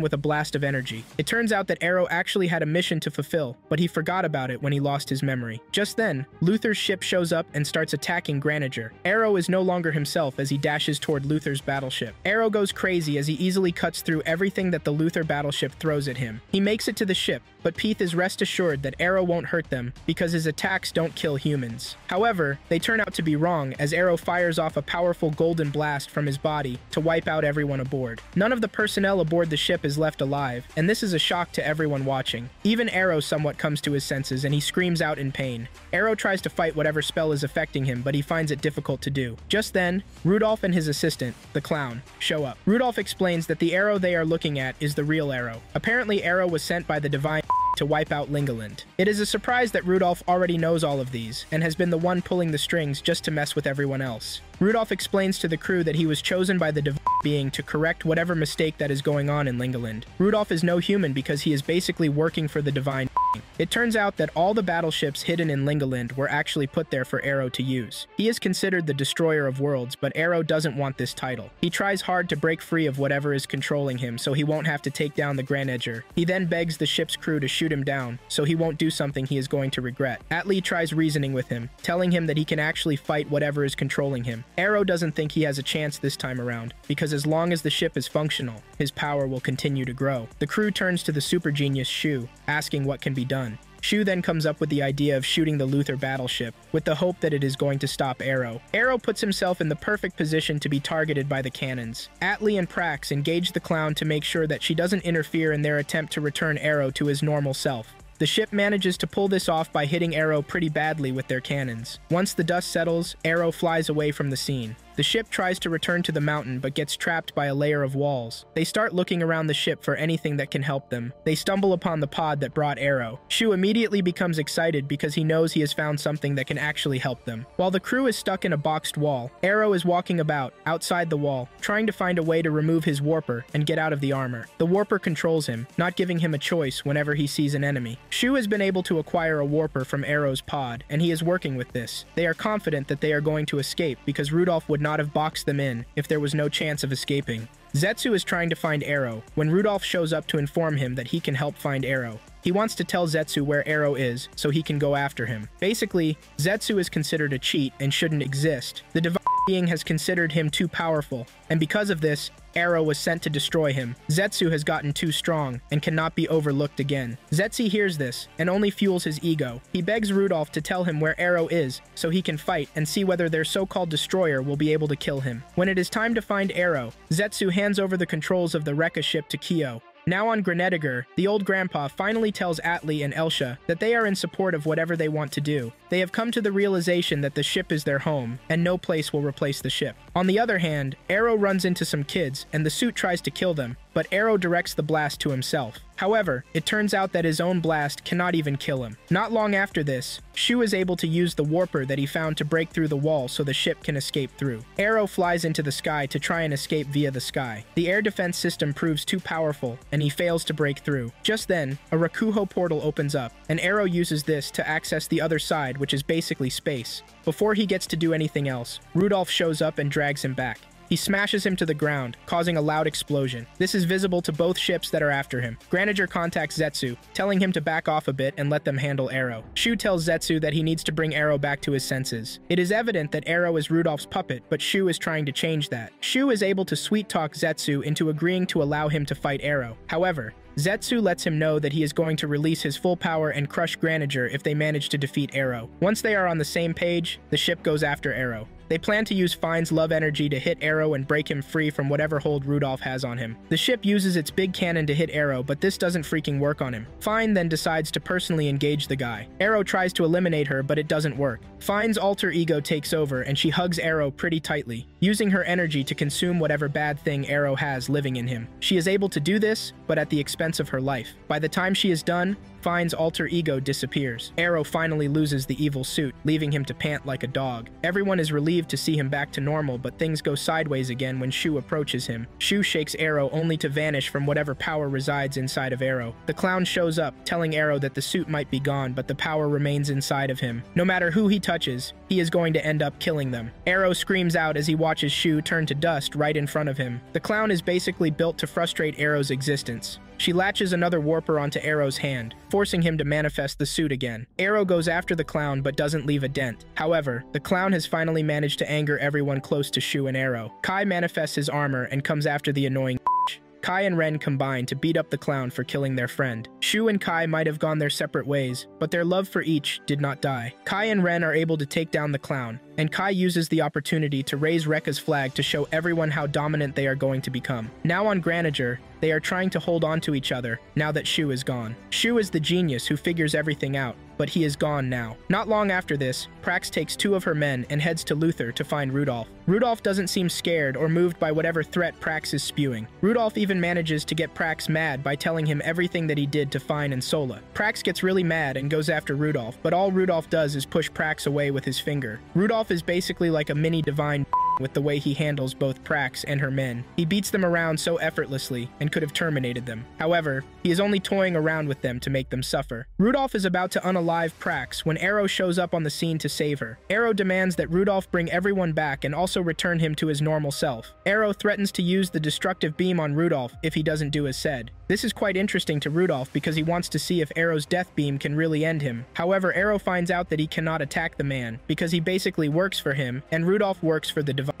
with a blast of energy. It turns out that Arrow actually had a mission to fulfill, but he forgot about it when he lost his memory. Just then, Luther's ship shows up and starts attacking Granager. Arrow is no longer himself as he dashes toward Luther's battleship. Arrow goes crazy as he easily cuts through everything that the Luther battleship throws at him. He makes it to the ship, but Peeth is rest assured that Arrow won't hurt them because his attacks don't kill humans. However, they turn out to be wrong as Arrow fires off a powerful golden blast from his body to wipe out everyone aboard. None of the personnel aboard the ship is left alive, and this is a shock to everyone watching. Even Arrow somewhat comes to his senses and he screams out in pain. Arrow tries to fight whatever spell is affecting him, but he finds it difficult to do. Just then, Rudolph and his assistant, the clown, show up. Rudolph explains that the arrow they are looking at is the real arrow. Apparently, Arrow was sent by the divine to wipe out Lingaland. It is a surprise that Rudolph already knows all of these, and has been the one pulling the strings just to mess with everyone else. Rudolph explains to the crew that he was chosen by the divine being to correct whatever mistake that is going on in Lingaland. Rudolph is no human because he is basically working for the divine. It turns out that all the battleships hidden in Lingaland were actually put there for Arrow to use. He is considered the destroyer of worlds, but Arrow doesn't want this title. He tries hard to break free of whatever is controlling him so he won't have to take down the Granager. He then begs the ship's crew to shoot him down, so he won't do something he is going to regret. Atli tries reasoning with him, telling him that he can actually fight whatever is controlling him. Arrow doesn't think he has a chance this time around, because as long as the ship is functional, his power will continue to grow. The crew turns to the super genius Shu, asking what can be done. Shu then comes up with the idea of shooting the Luther battleship, with the hope that it is going to stop Arrow. Arrow puts himself in the perfect position to be targeted by the cannons. Atli and Prax engage the clown to make sure that she doesn't interfere in their attempt to return Arrow to his normal self. The ship manages to pull this off by hitting Arrow pretty badly with their cannons. Once the dust settles, Arrow flies away from the scene. The ship tries to return to the mountain but gets trapped by a layer of walls. They start looking around the ship for anything that can help them. They stumble upon the pod that brought Arrow. Shu immediately becomes excited because he knows he has found something that can actually help them. While the crew is stuck in a boxed wall, Arrow is walking about, outside the wall, trying to find a way to remove his warper and get out of the armor. The warper controls him, not giving him a choice whenever he sees an enemy. Shu has been able to acquire a warper from Arrow's pod, and he is working with this. They are confident that they are going to escape because Rudolph would not have boxed them in if there was no chance of escaping. Zetsu is trying to find Arrow when Rudolph shows up to inform him that he can help find Arrow. He wants to tell Zetsu where Arrow is so he can go after him. Basically, Zetsu is considered a cheat and shouldn't exist. The being has considered him too powerful, and because of this, Arrow was sent to destroy him. Zetsu has gotten too strong and cannot be overlooked again. Zetsu hears this and only fuels his ego. He begs Rudolph to tell him where Arrow is so he can fight and see whether their so-called destroyer will be able to kill him. When it is time to find Arrow, Zetsu hands over the controls of the Rekka ship to Kyo, now on Granager, the old grandpa finally tells Atli and Elsha that they are in support of whatever they want to do. They have come to the realization that the ship is their home, and no place will replace the ship. On the other hand, Arrow runs into some kids, and the suit tries to kill them, but Arrow directs the blast to himself. However, it turns out that his own blast cannot even kill him. Not long after this, Shu is able to use the warper that he found to break through the wall so the ship can escape through. Arrow flies into the sky to try and escape via the sky. The air defense system proves too powerful, and he fails to break through. Just then, a Rakuho portal opens up, and Arrow uses this to access the other side, which is basically space. Before he gets to do anything else, Rudolph shows up and drags him back. He smashes him to the ground, causing a loud explosion. This is visible to both ships that are after him. Granager contacts Zetsu, telling him to back off a bit and let them handle Arrow. Shu tells Zetsu that he needs to bring Arrow back to his senses. It is evident that Arrow is Rudolph's puppet, but Shu is trying to change that. Shu is able to sweet-talk Zetsu into agreeing to allow him to fight Arrow. However, Zetsu lets him know that he is going to release his full power and crush Granager if they manage to defeat Arrow. Once they are on the same page, the ship goes after Arrow. They plan to use Fine's love energy to hit Arrow and break him free from whatever hold Rudolph has on him. The ship uses its big cannon to hit Arrow, but this doesn't freaking work on him. Fine then decides to personally engage the guy. Arrow tries to eliminate her, but it doesn't work. Fine's alter ego takes over, and she hugs Arrow pretty tightly, using her energy to consume whatever bad thing Arrow has living in him. She is able to do this, but at the expense of her life. By the time she is done, Fine's alter ego disappears. Arrow finally loses the evil suit, leaving him to pant like a dog. Everyone is relieved to see him back to normal, but things go sideways again when Shu approaches him. Shu shakes Arrow only to vanish from whatever power resides inside of Arrow. The clown shows up, telling Arrow that the suit might be gone, but the power remains inside of him. No matter who he touches, he is going to end up killing them. Arrow screams out as he watches Shu turn to dust right in front of him. The clown is basically built to frustrate Arrow's existence. She latches another warper onto Arrow's hand, forcing him to manifest the suit again. Arrow goes after the clown but doesn't leave a dent. However, the clown has finally managed to anger everyone close to Shu and Arrow. Kai manifests his armor and comes after the annoying Kai and Ren combine to beat up the clown for killing their friend. Shu and Kai might have gone their separate ways, but their love for each did not die. Kai and Ren are able to take down the clown, and Kai uses the opportunity to raise Rekka's flag to show everyone how dominant they are going to become. Now on Granager, they are trying to hold on to each other now that Shu is gone. Shu is the genius who figures everything out, but he is gone now. Not long after this, Prax takes two of her men and heads to Luther to find Rudolph. Rudolph doesn't seem scared or moved by whatever threat Prax is spewing. Rudolph even manages to get Prax mad by telling him everything that he did to Fine and Sola. Prax gets really mad and goes after Rudolph, but all Rudolph does is push Prax away with his finger. Rudolph is basically like a mini divine with the way he handles both Prax and her men. He beats them around so effortlessly and could have terminated them. However, he is only toying around with them to make them suffer. Rudolph is about to unalive Prax when Arrow shows up on the scene to save her. Arrow demands that Rudolph bring everyone back and also return him to his normal self. Arrow threatens to use the destructive beam on Rudolph if he doesn't do as said. This is quite interesting to Rudolph because he wants to see if Arrow's death beam can really end him. However, Arrow finds out that he cannot attack the man because he basically works for him and Rudolph works for the divine.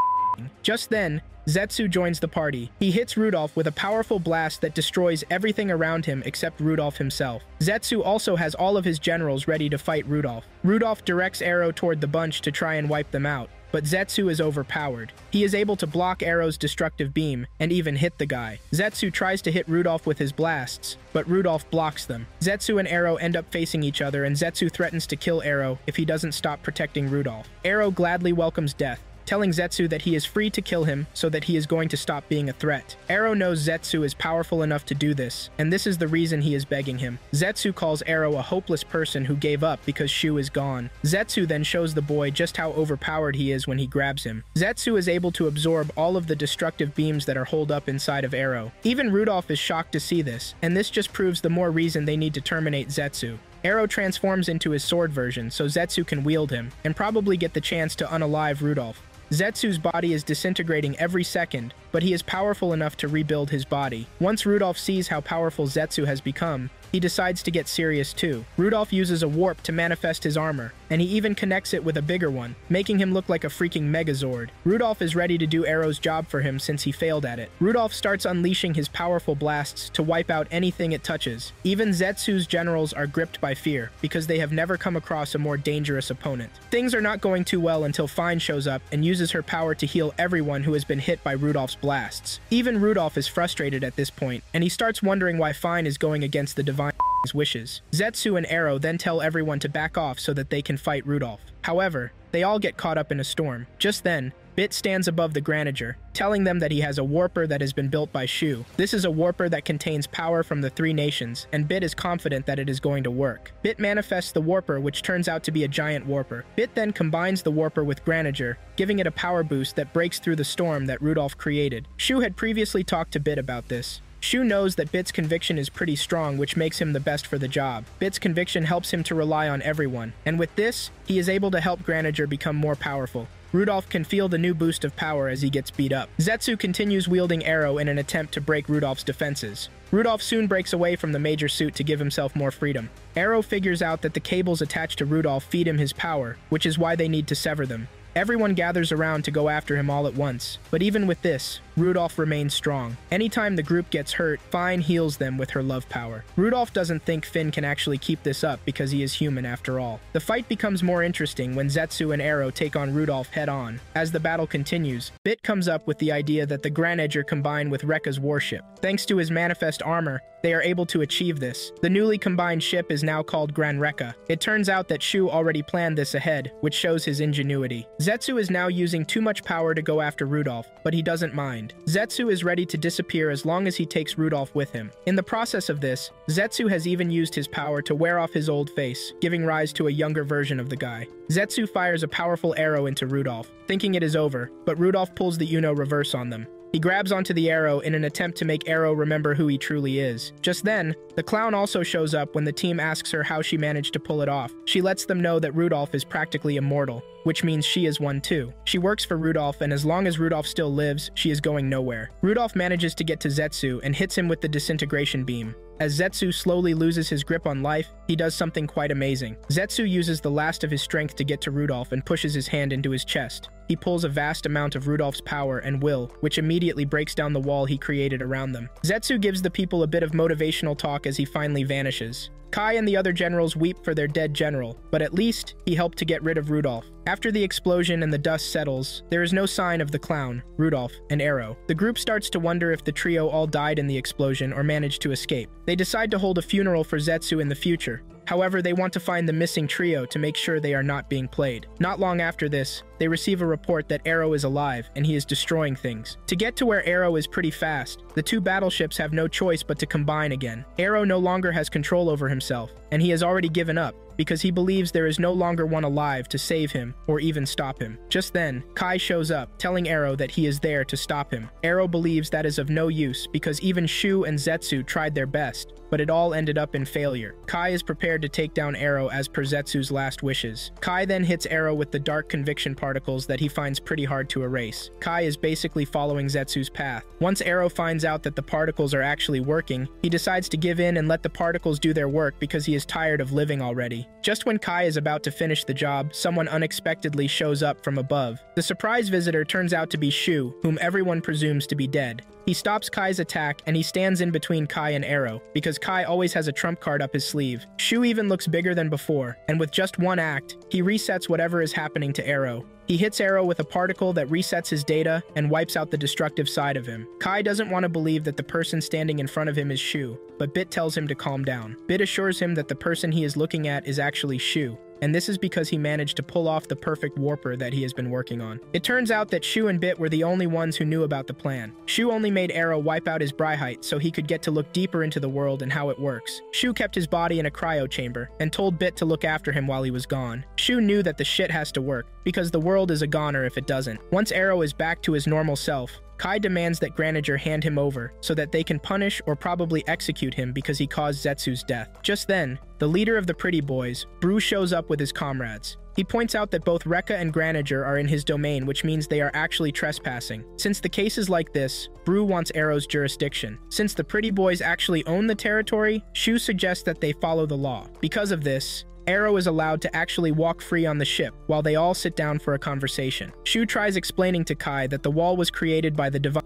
Just then, Zetsu joins the party. He hits Rudolph with a powerful blast that destroys everything around him except Rudolph himself. Zetsu also has all of his generals ready to fight Rudolph. Rudolph directs Arrow toward the bunch to try and wipe them out, but Zetsu is overpowered. He is able to block Arrow's destructive beam and even hit the guy. Zetsu tries to hit Rudolph with his blasts, but Rudolph blocks them. Zetsu and Arrow end up facing each other and Zetsu threatens to kill Arrow if he doesn't stop protecting Rudolph. Arrow gladly welcomes death, telling Zetsu that he is free to kill him so that he is going to stop being a threat. Arrow knows Zetsu is powerful enough to do this, and this is the reason he is begging him. Zetsu calls Arrow a hopeless person who gave up because Shu is gone. Zetsu then shows the boy just how overpowered he is when he grabs him. Zetsu is able to absorb all of the destructive beams that are holed up inside of Arrow. Even Rudolph is shocked to see this, and this just proves the more reason they need to terminate Zetsu. Arrow transforms into his sword version so Zetsu can wield him, and probably get the chance to unalive Rudolph. Zetsu's body is disintegrating every second, but he is powerful enough to rebuild his body. Once Rudolph sees how powerful Zetsu has become, he decides to get serious too. Rudolph uses a warp to manifest his armor, and he even connects it with a bigger one, making him look like a freaking Megazord. Rudolph is ready to do Arrow's job for him since he failed at it. Rudolph starts unleashing his powerful blasts to wipe out anything it touches. Even Zetsu's generals are gripped by fear, because they have never come across a more dangerous opponent. Things are not going too well until Fine shows up and uses her power to heal everyone who has been hit by Rudolph's blasts. Even Rudolph is frustrated at this point, and he starts wondering why Fine is going against the divine wishes. Zetsu and Arrow then tell everyone to back off so that they can fight Rudolph. However, they all get caught up in a storm. Just then, Bit stands above the Granager, telling them that he has a warper that has been built by Shu. This is a warper that contains power from the three nations, and Bit is confident that it is going to work. Bit manifests the warper, which turns out to be a giant warper. Bit then combines the warper with Granager, giving it a power boost that breaks through the storm that Rudolph created. Shu had previously talked to Bit about this, Shu knows that Bit's conviction is pretty strong, which makes him the best for the job. Bit's conviction helps him to rely on everyone, and with this, he is able to help Granager become more powerful. Rudolph can feel the new boost of power as he gets beat up. Zetsu continues wielding Arrow in an attempt to break Rudolph's defenses. Rudolph soon breaks away from the major suit to give himself more freedom. Arrow figures out that the cables attached to Rudolph feed him his power, which is why they need to sever them. Everyone gathers around to go after him all at once, but even with this, Rudolph remains strong. Anytime the group gets hurt, Fine heals them with her love power. Rudolph doesn't think Fine can actually keep this up because he is human after all. The fight becomes more interesting when Zetsu and Arrow take on Rudolph head-on. As the battle continues, Bit comes up with the idea that the Granager combine with Rekka's warship. Thanks to his manifest armor, they are able to achieve this. The newly combined ship is now called Gran Rekka. It turns out that Shu already planned this ahead, which shows his ingenuity. Zetsu is now using too much power to go after Rudolph, but he doesn't mind. Mind. Zetsu is ready to disappear as long as he takes Rudolph with him. In the process of this, Zetsu has even used his power to wear off his old face, giving rise to a younger version of the guy. Zetsu fires a powerful arrow into Rudolph, thinking it is over, but Rudolph pulls the Uno reverse on them. He grabs onto the arrow in an attempt to make Arrow remember who he truly is. Just then, the clown also shows up when the team asks her how she managed to pull it off. She lets them know that Rudolph is practically immortal, which means she is one too. She works for Rudolph, and as long as Rudolph still lives, she is going nowhere. Rudolph manages to get to Zetsu and hits him with the disintegration beam. As Zetsu slowly loses his grip on life, he does something quite amazing. Zetsu uses the last of his strength to get to Rudolph and pushes his hand into his chest. He pulls a vast amount of Rudolph's power and will, which immediately breaks down the wall he created around them. Zetsu gives the people a bit of motivational talk as he finally vanishes. Kai and the other generals weep for their dead general, but at least he helped to get rid of Rudolph. After the explosion and the dust settles, there is no sign of the clown, Rudolph, and Arrow. The group starts to wonder if the trio all died in the explosion or managed to escape. They decide to hold a funeral for Zetsu in the future, However, they want to find the missing trio to make sure they are not being played. Not long after this, they receive a report that Arrow is alive and he is destroying things. To get to where Arrow is pretty fast, the two battleships have no choice but to combine again. Arrow no longer has control over himself, and he has already given up, because he believes there is no longer one alive to save him or even stop him. Just then, Kai shows up, telling Arrow that he is there to stop him. Arrow believes that is of no use because even Shu and Zetsu tried their best, but it all ended up in failure. Kai is prepared to take down Arrow as per Zetsu's last wishes. Kai then hits Arrow with the dark conviction particles that he finds pretty hard to erase. Kai is basically following Zetsu's path. Once Arrow finds out that the particles are actually working, he decides to give in and let the particles do their work because he is tired of living already. Just when Kai is about to finish the job, someone unexpectedly shows up from above. The surprise visitor turns out to be Shu, whom everyone presumes to be dead. He stops Kai's attack and he stands in between Kai and Arrow, because Kai always has a trump card up his sleeve. Shu even looks bigger than before, and with just one act, he resets whatever is happening to Arrow. He hits Arrow with a particle that resets his data and wipes out the destructive side of him. Kai doesn't want to believe that the person standing in front of him is Shu, but Bit tells him to calm down. Bit assures him that the person he is looking at is actually Shu, and this is because he managed to pull off the perfect warper that he has been working on. It turns out that Shu and Bit were the only ones who knew about the plan. Shu only made Arrow wipe out his Brihite so he could get to look deeper into the world and how it works. Shu kept his body in a cryo chamber and told Bit to look after him while he was gone. Shu knew that the shit has to work, because the world is a goner if it doesn't. Once Arrow is back to his normal self, Kai demands that Granager hand him over so that they can punish or probably execute him because he caused Zetsu's death. Just then, the leader of the Pretty Boys, Broo shows up with his comrades. He points out that both Rekka and Granager are in his domain, which means they are actually trespassing. Since the case is like this, Broo wants Arrow's jurisdiction. Since the Pretty Boys actually own the territory, Shu suggests that they follow the law. Because of this, Arrow is allowed to actually walk free on the ship while they all sit down for a conversation. Shu tries explaining to Kai that the wall was created by the divine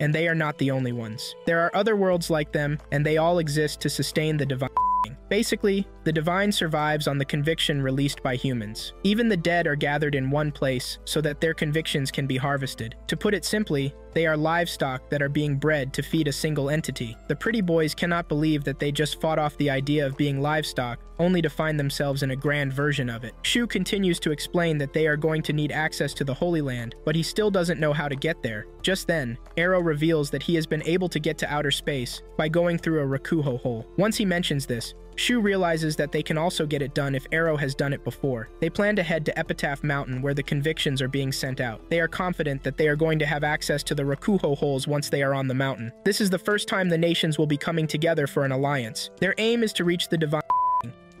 and they are not the only ones. There are other worlds like them, and they all exist to sustain the divine Basically, the divine survives on the conviction released by humans. Even the dead are gathered in one place so that their convictions can be harvested. To put it simply, they are livestock that are being bred to feed a single entity. The pretty boys cannot believe that they just fought off the idea of being livestock, only to find themselves in a grand version of it. Shu continues to explain that they are going to need access to the Holy Land, but he still doesn't know how to get there. Just then, Arrow reveals that he has been able to get to outer space by going through a Rakuho hole. Once he mentions this, Shu realizes that they can also get it done if Arrow has done it before. They plan to head to Epitaph Mountain where the convictions are being sent out. They are confident that they are going to have access to the Rakuho holes once they are on the mountain. This is the first time the nations will be coming together for an alliance. Their aim is to reach the divine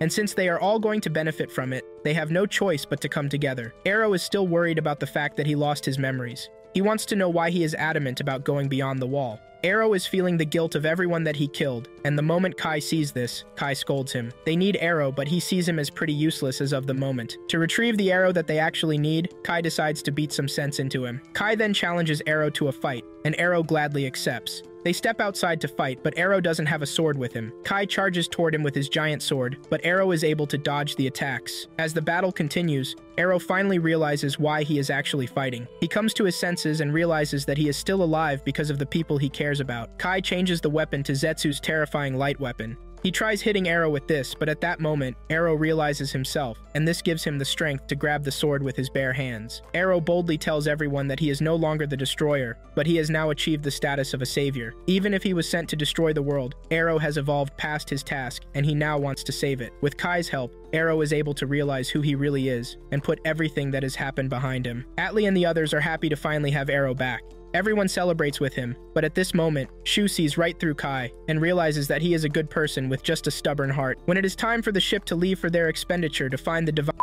and since they are all going to benefit from it, they have no choice but to come together. Arrow is still worried about the fact that he lost his memories. He wants to know why he is adamant about going beyond the wall. Arrow is feeling the guilt of everyone that he killed, and the moment Kai sees this, Kai scolds him. They need Arrow, but he sees him as pretty useless as of the moment. To retrieve the arrow that they actually need, Kai decides to beat some sense into him. Kai then challenges Arrow to a fight, and Arrow gladly accepts. They step outside to fight, but Arrow doesn't have a sword with him. Kai charges toward him with his giant sword, but Arrow is able to dodge the attacks. As the battle continues, Arrow finally realizes why he is actually fighting. He comes to his senses and realizes that he is still alive because of the people he cares about. Kai changes the weapon to Zetsu's terrifying light weapon, He tries hitting Arrow with this, but at that moment, Arrow realizes himself, and this gives him the strength to grab the sword with his bare hands. Arrow boldly tells everyone that he is no longer the destroyer, but he has now achieved the status of a savior. Even if he was sent to destroy the world, Arrow has evolved past his task, and he now wants to save it. With Kai's help, Arrow is able to realize who he really is and put everything that has happened behind him. Atli and the others are happy to finally have Arrow back. Everyone celebrates with him, but at this moment, Shu sees right through Kai and realizes that he is a good person with just a stubborn heart. When it is time for the ship to leave for their expenditure to find the divine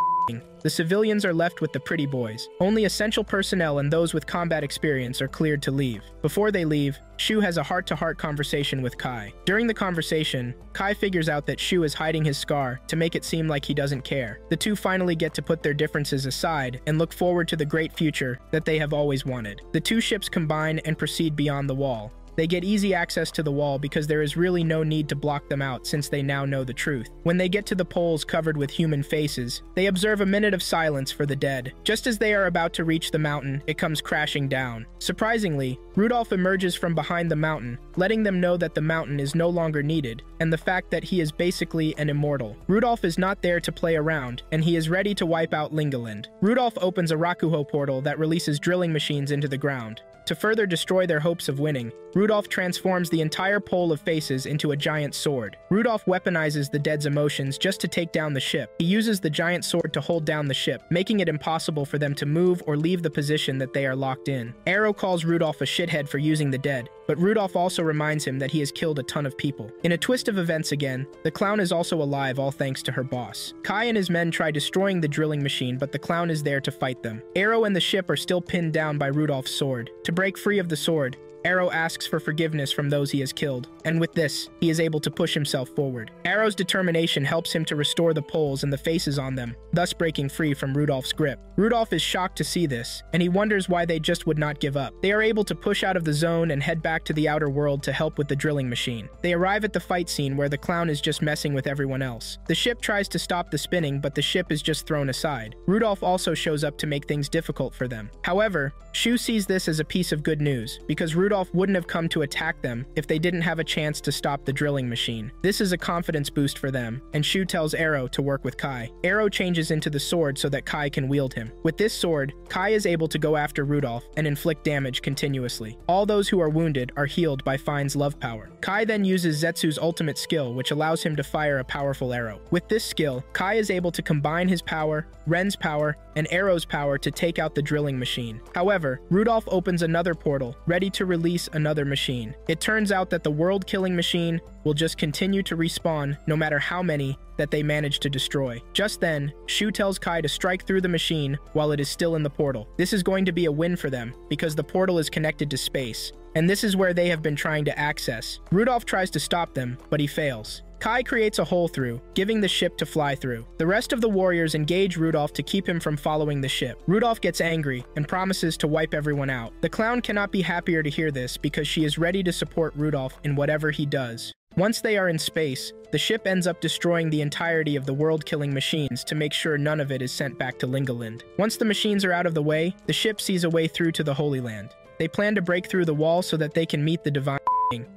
the civilians are left with the pretty boys. Only essential personnel and those with combat experience are cleared to leave. Before they leave, Shu has a heart-to-heart -heart conversation with Kai. During the conversation, Kai figures out that Shu is hiding his scar to make it seem like he doesn't care. The two finally get to put their differences aside and look forward to the great future that they have always wanted. The two ships combine and proceed beyond the wall, they get easy access to the wall because there is really no need to block them out since they now know the truth. When they get to the poles covered with human faces, they observe a minute of silence for the dead. Just as they are about to reach the mountain, it comes crashing down. Surprisingly, Rudolph emerges from behind the mountain, letting them know that the mountain is no longer needed, and the fact that he is basically an immortal. Rudolph is not there to play around, and he is ready to wipe out Lingaland. Rudolph opens a Rakuho portal that releases drilling machines into the ground. To further destroy their hopes of winning, Rudolph transforms the entire pole of faces into a giant sword. Rudolph weaponizes the dead's emotions just to take down the ship. He uses the giant sword to hold down the ship, making it impossible for them to move or leave the position that they are locked in. Arrow calls Rudolph a shithead for using the dead, but Rudolph also reminds him that he has killed a ton of people. In a twist of events again, the clown is also alive all thanks to her boss. Kai and his men try destroying the drilling machine, but the clown is there to fight them. Arrow and the ship are still pinned down by Rudolph's sword. To break free of the sword, Arrow asks for forgiveness from those he has killed, and with this, he is able to push himself forward. Arrow's determination helps him to restore the poles and the faces on them, thus breaking free from Rudolph's grip. Rudolph is shocked to see this, and he wonders why they just would not give up. They are able to push out of the zone and head back to the outer world to help with the drilling machine. They arrive at the fight scene where the clown is just messing with everyone else. The ship tries to stop the spinning, but the ship is just thrown aside. Rudolph also shows up to make things difficult for them. However, Shu sees this as a piece of good news, because Rudolph Rudolph wouldn't have come to attack them if they didn't have a chance to stop the drilling machine. This is a confidence boost for them, and Shu tells Arrow to work with Kai. Arrow changes into the sword so that Kai can wield him. With this sword, Kai is able to go after Rudolph and inflict damage continuously. All those who are wounded are healed by Fine's love power. Kai then uses Zetsu's ultimate skill, which allows him to fire a powerful arrow. With this skill, Kai is able to combine his power, Ren's power, and Arrow's power to take out the drilling machine. However, Rudolph opens another portal, ready to release another machine. It turns out that the world-killing machine will just continue to respawn no matter how many that they manage to destroy. Just then, Shu tells Kai to strike through the machine while it is still in the portal. This is going to be a win for them, because the portal is connected to space, and this is where they have been trying to access. Rudolph tries to stop them, but he fails. Kai creates a hole through, giving the ship to fly through. The rest of the warriors engage Rudolph to keep him from following the ship. Rudolph gets angry and promises to wipe everyone out. The clown cannot be happier to hear this because she is ready to support Rudolph in whatever he does. Once they are in space, the ship ends up destroying the entirety of the world-killing machines to make sure none of it is sent back to Lingaland. Once the machines are out of the way, the ship sees a way through to the Holy Land. They plan to break through the wall so that they can meet the divine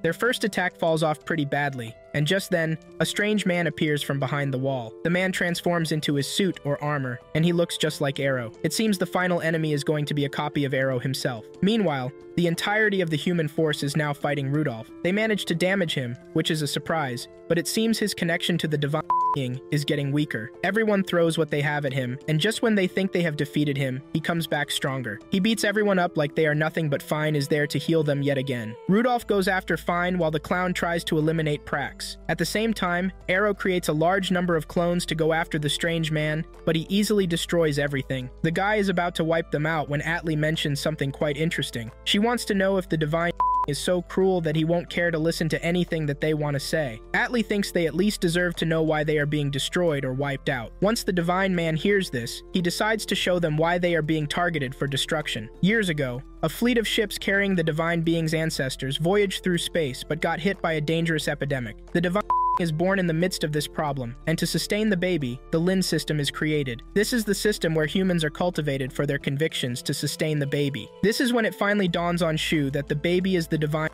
their first attack falls off pretty badly, and just then, a strange man appears from behind the wall. The man transforms into his suit or armor, and he looks just like Arrow. It seems the final enemy is going to be a copy of Arrow himself. Meanwhile, the entirety of the human force is now fighting Rudolph. They manage to damage him, which is a surprise, but it seems his connection to the divine being is getting weaker. Everyone throws what they have at him, and just when they think they have defeated him, he comes back stronger. He beats everyone up like they are nothing but Fine is there to heal them yet again. Rudolph goes after Fine while the clown tries to eliminate Prax. At the same time, Arrow creates a large number of clones to go after the strange man, but he easily destroys everything. The guy is about to wipe them out when Atli mentions something quite interesting. She wants to know if the divine is so cruel that he won't care to listen to anything that they want to say. Atli thinks they at least deserve to know why they are being destroyed or wiped out. Once the Divine Man hears this, he decides to show them why they are being targeted for destruction. Years ago, a fleet of ships carrying the Divine Being's ancestors voyaged through space but got hit by a dangerous epidemic. The Divine is born in the midst of this problem, and to sustain the baby, the Lin system is created. This is the system where humans are cultivated for their convictions to sustain the baby. This is when it finally dawns on Shu that the baby is the divine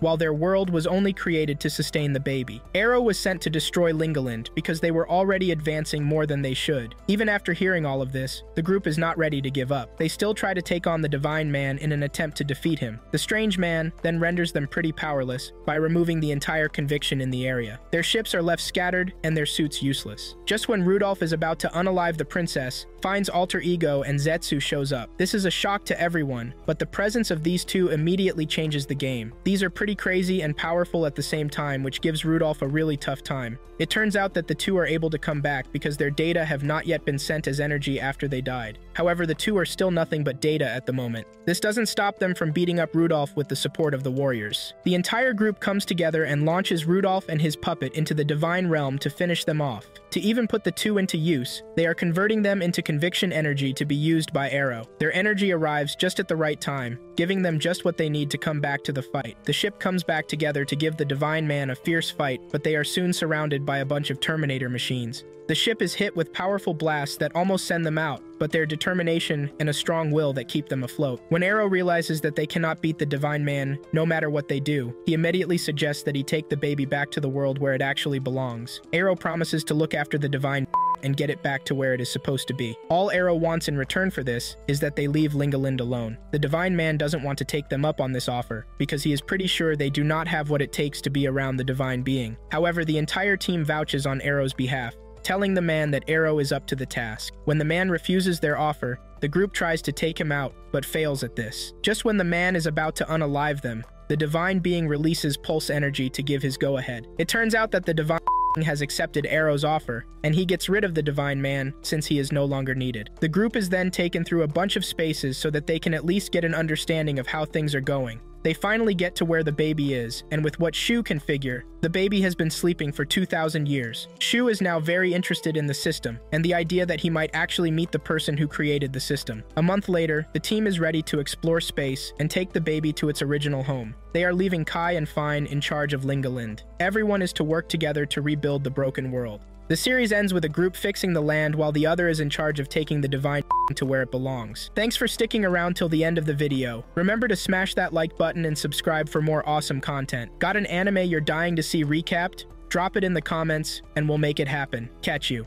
while their world was only created to sustain the baby. Arrow was sent to destroy Lingaland because they were already advancing more than they should. Even after hearing all of this, the group is not ready to give up. They still try to take on the Divine Man in an attempt to defeat him. The Strange Man then renders them pretty powerless by removing the entire conviction in the area. Their ships are left scattered and their suits useless. Just when Rudolph is about to unalive the princess, Fine's Alter Ego and Zetsu shows up. This is a shock to everyone, but the presence of these two immediately changes the game. These are pretty crazy and powerful at the same time, which gives Rudolph a really tough time. It turns out that the two are able to come back because their data have not yet been sent as energy after they died. However, the two are still nothing but data at the moment. This doesn't stop them from beating up Rudolph with the support of the warriors. The entire group comes together and launches Rudolph and his puppet into the Divine Realm to finish them off. To even put the two into use, they are converting them into conviction energy to be used by Arrow. Their energy arrives just at the right time, giving them just what they need to come back to the fight. The ship comes back together to give the Divine Man a fierce fight, but they are soon surrounded by a bunch of Terminator machines. The ship is hit with powerful blasts that almost send them out, but their determination and a strong will that keep them afloat. When Arrow realizes that they cannot beat the Divine Man, no matter what they do, he immediately suggests that he take the baby back to the world where it actually belongs. Arrow promises to look after the Divine and get it back to where it is supposed to be. All Arrow wants in return for this is that they leave Lingaland alone. The Divine Man doesn't want to take them up on this offer, because he is pretty sure they do not have what it takes to be around the Divine Being. However, the entire team vouches on Arrow's behalf, telling the man that Arrow is up to the task. When the man refuses their offer, the group tries to take him out, but fails at this. Just when the man is about to unalive them, the Divine Being releases pulse energy to give his go-ahead. It turns out that the Divine has accepted Arrow's offer, and he gets rid of the Divine Man since he is no longer needed. The group is then taken through a bunch of spaces so that they can at least get an understanding of how things are going. They finally get to where the baby is, and with what Shu can figure, the baby has been sleeping for 2,000 years. Shu is now very interested in the system, and the idea that he might actually meet the person who created the system. A month later, the team is ready to explore space and take the baby to its original home. They are leaving Kai and Fine in charge of Lingaland. Everyone is to work together to rebuild the broken world. The series ends with a group fixing the land while the other is in charge of taking the divine to where it belongs. Thanks for sticking around till the end of the video. Remember to smash that like button and subscribe for more awesome content. Got an anime you're dying to see recapped? Drop it in the comments and we'll make it happen. Catch you.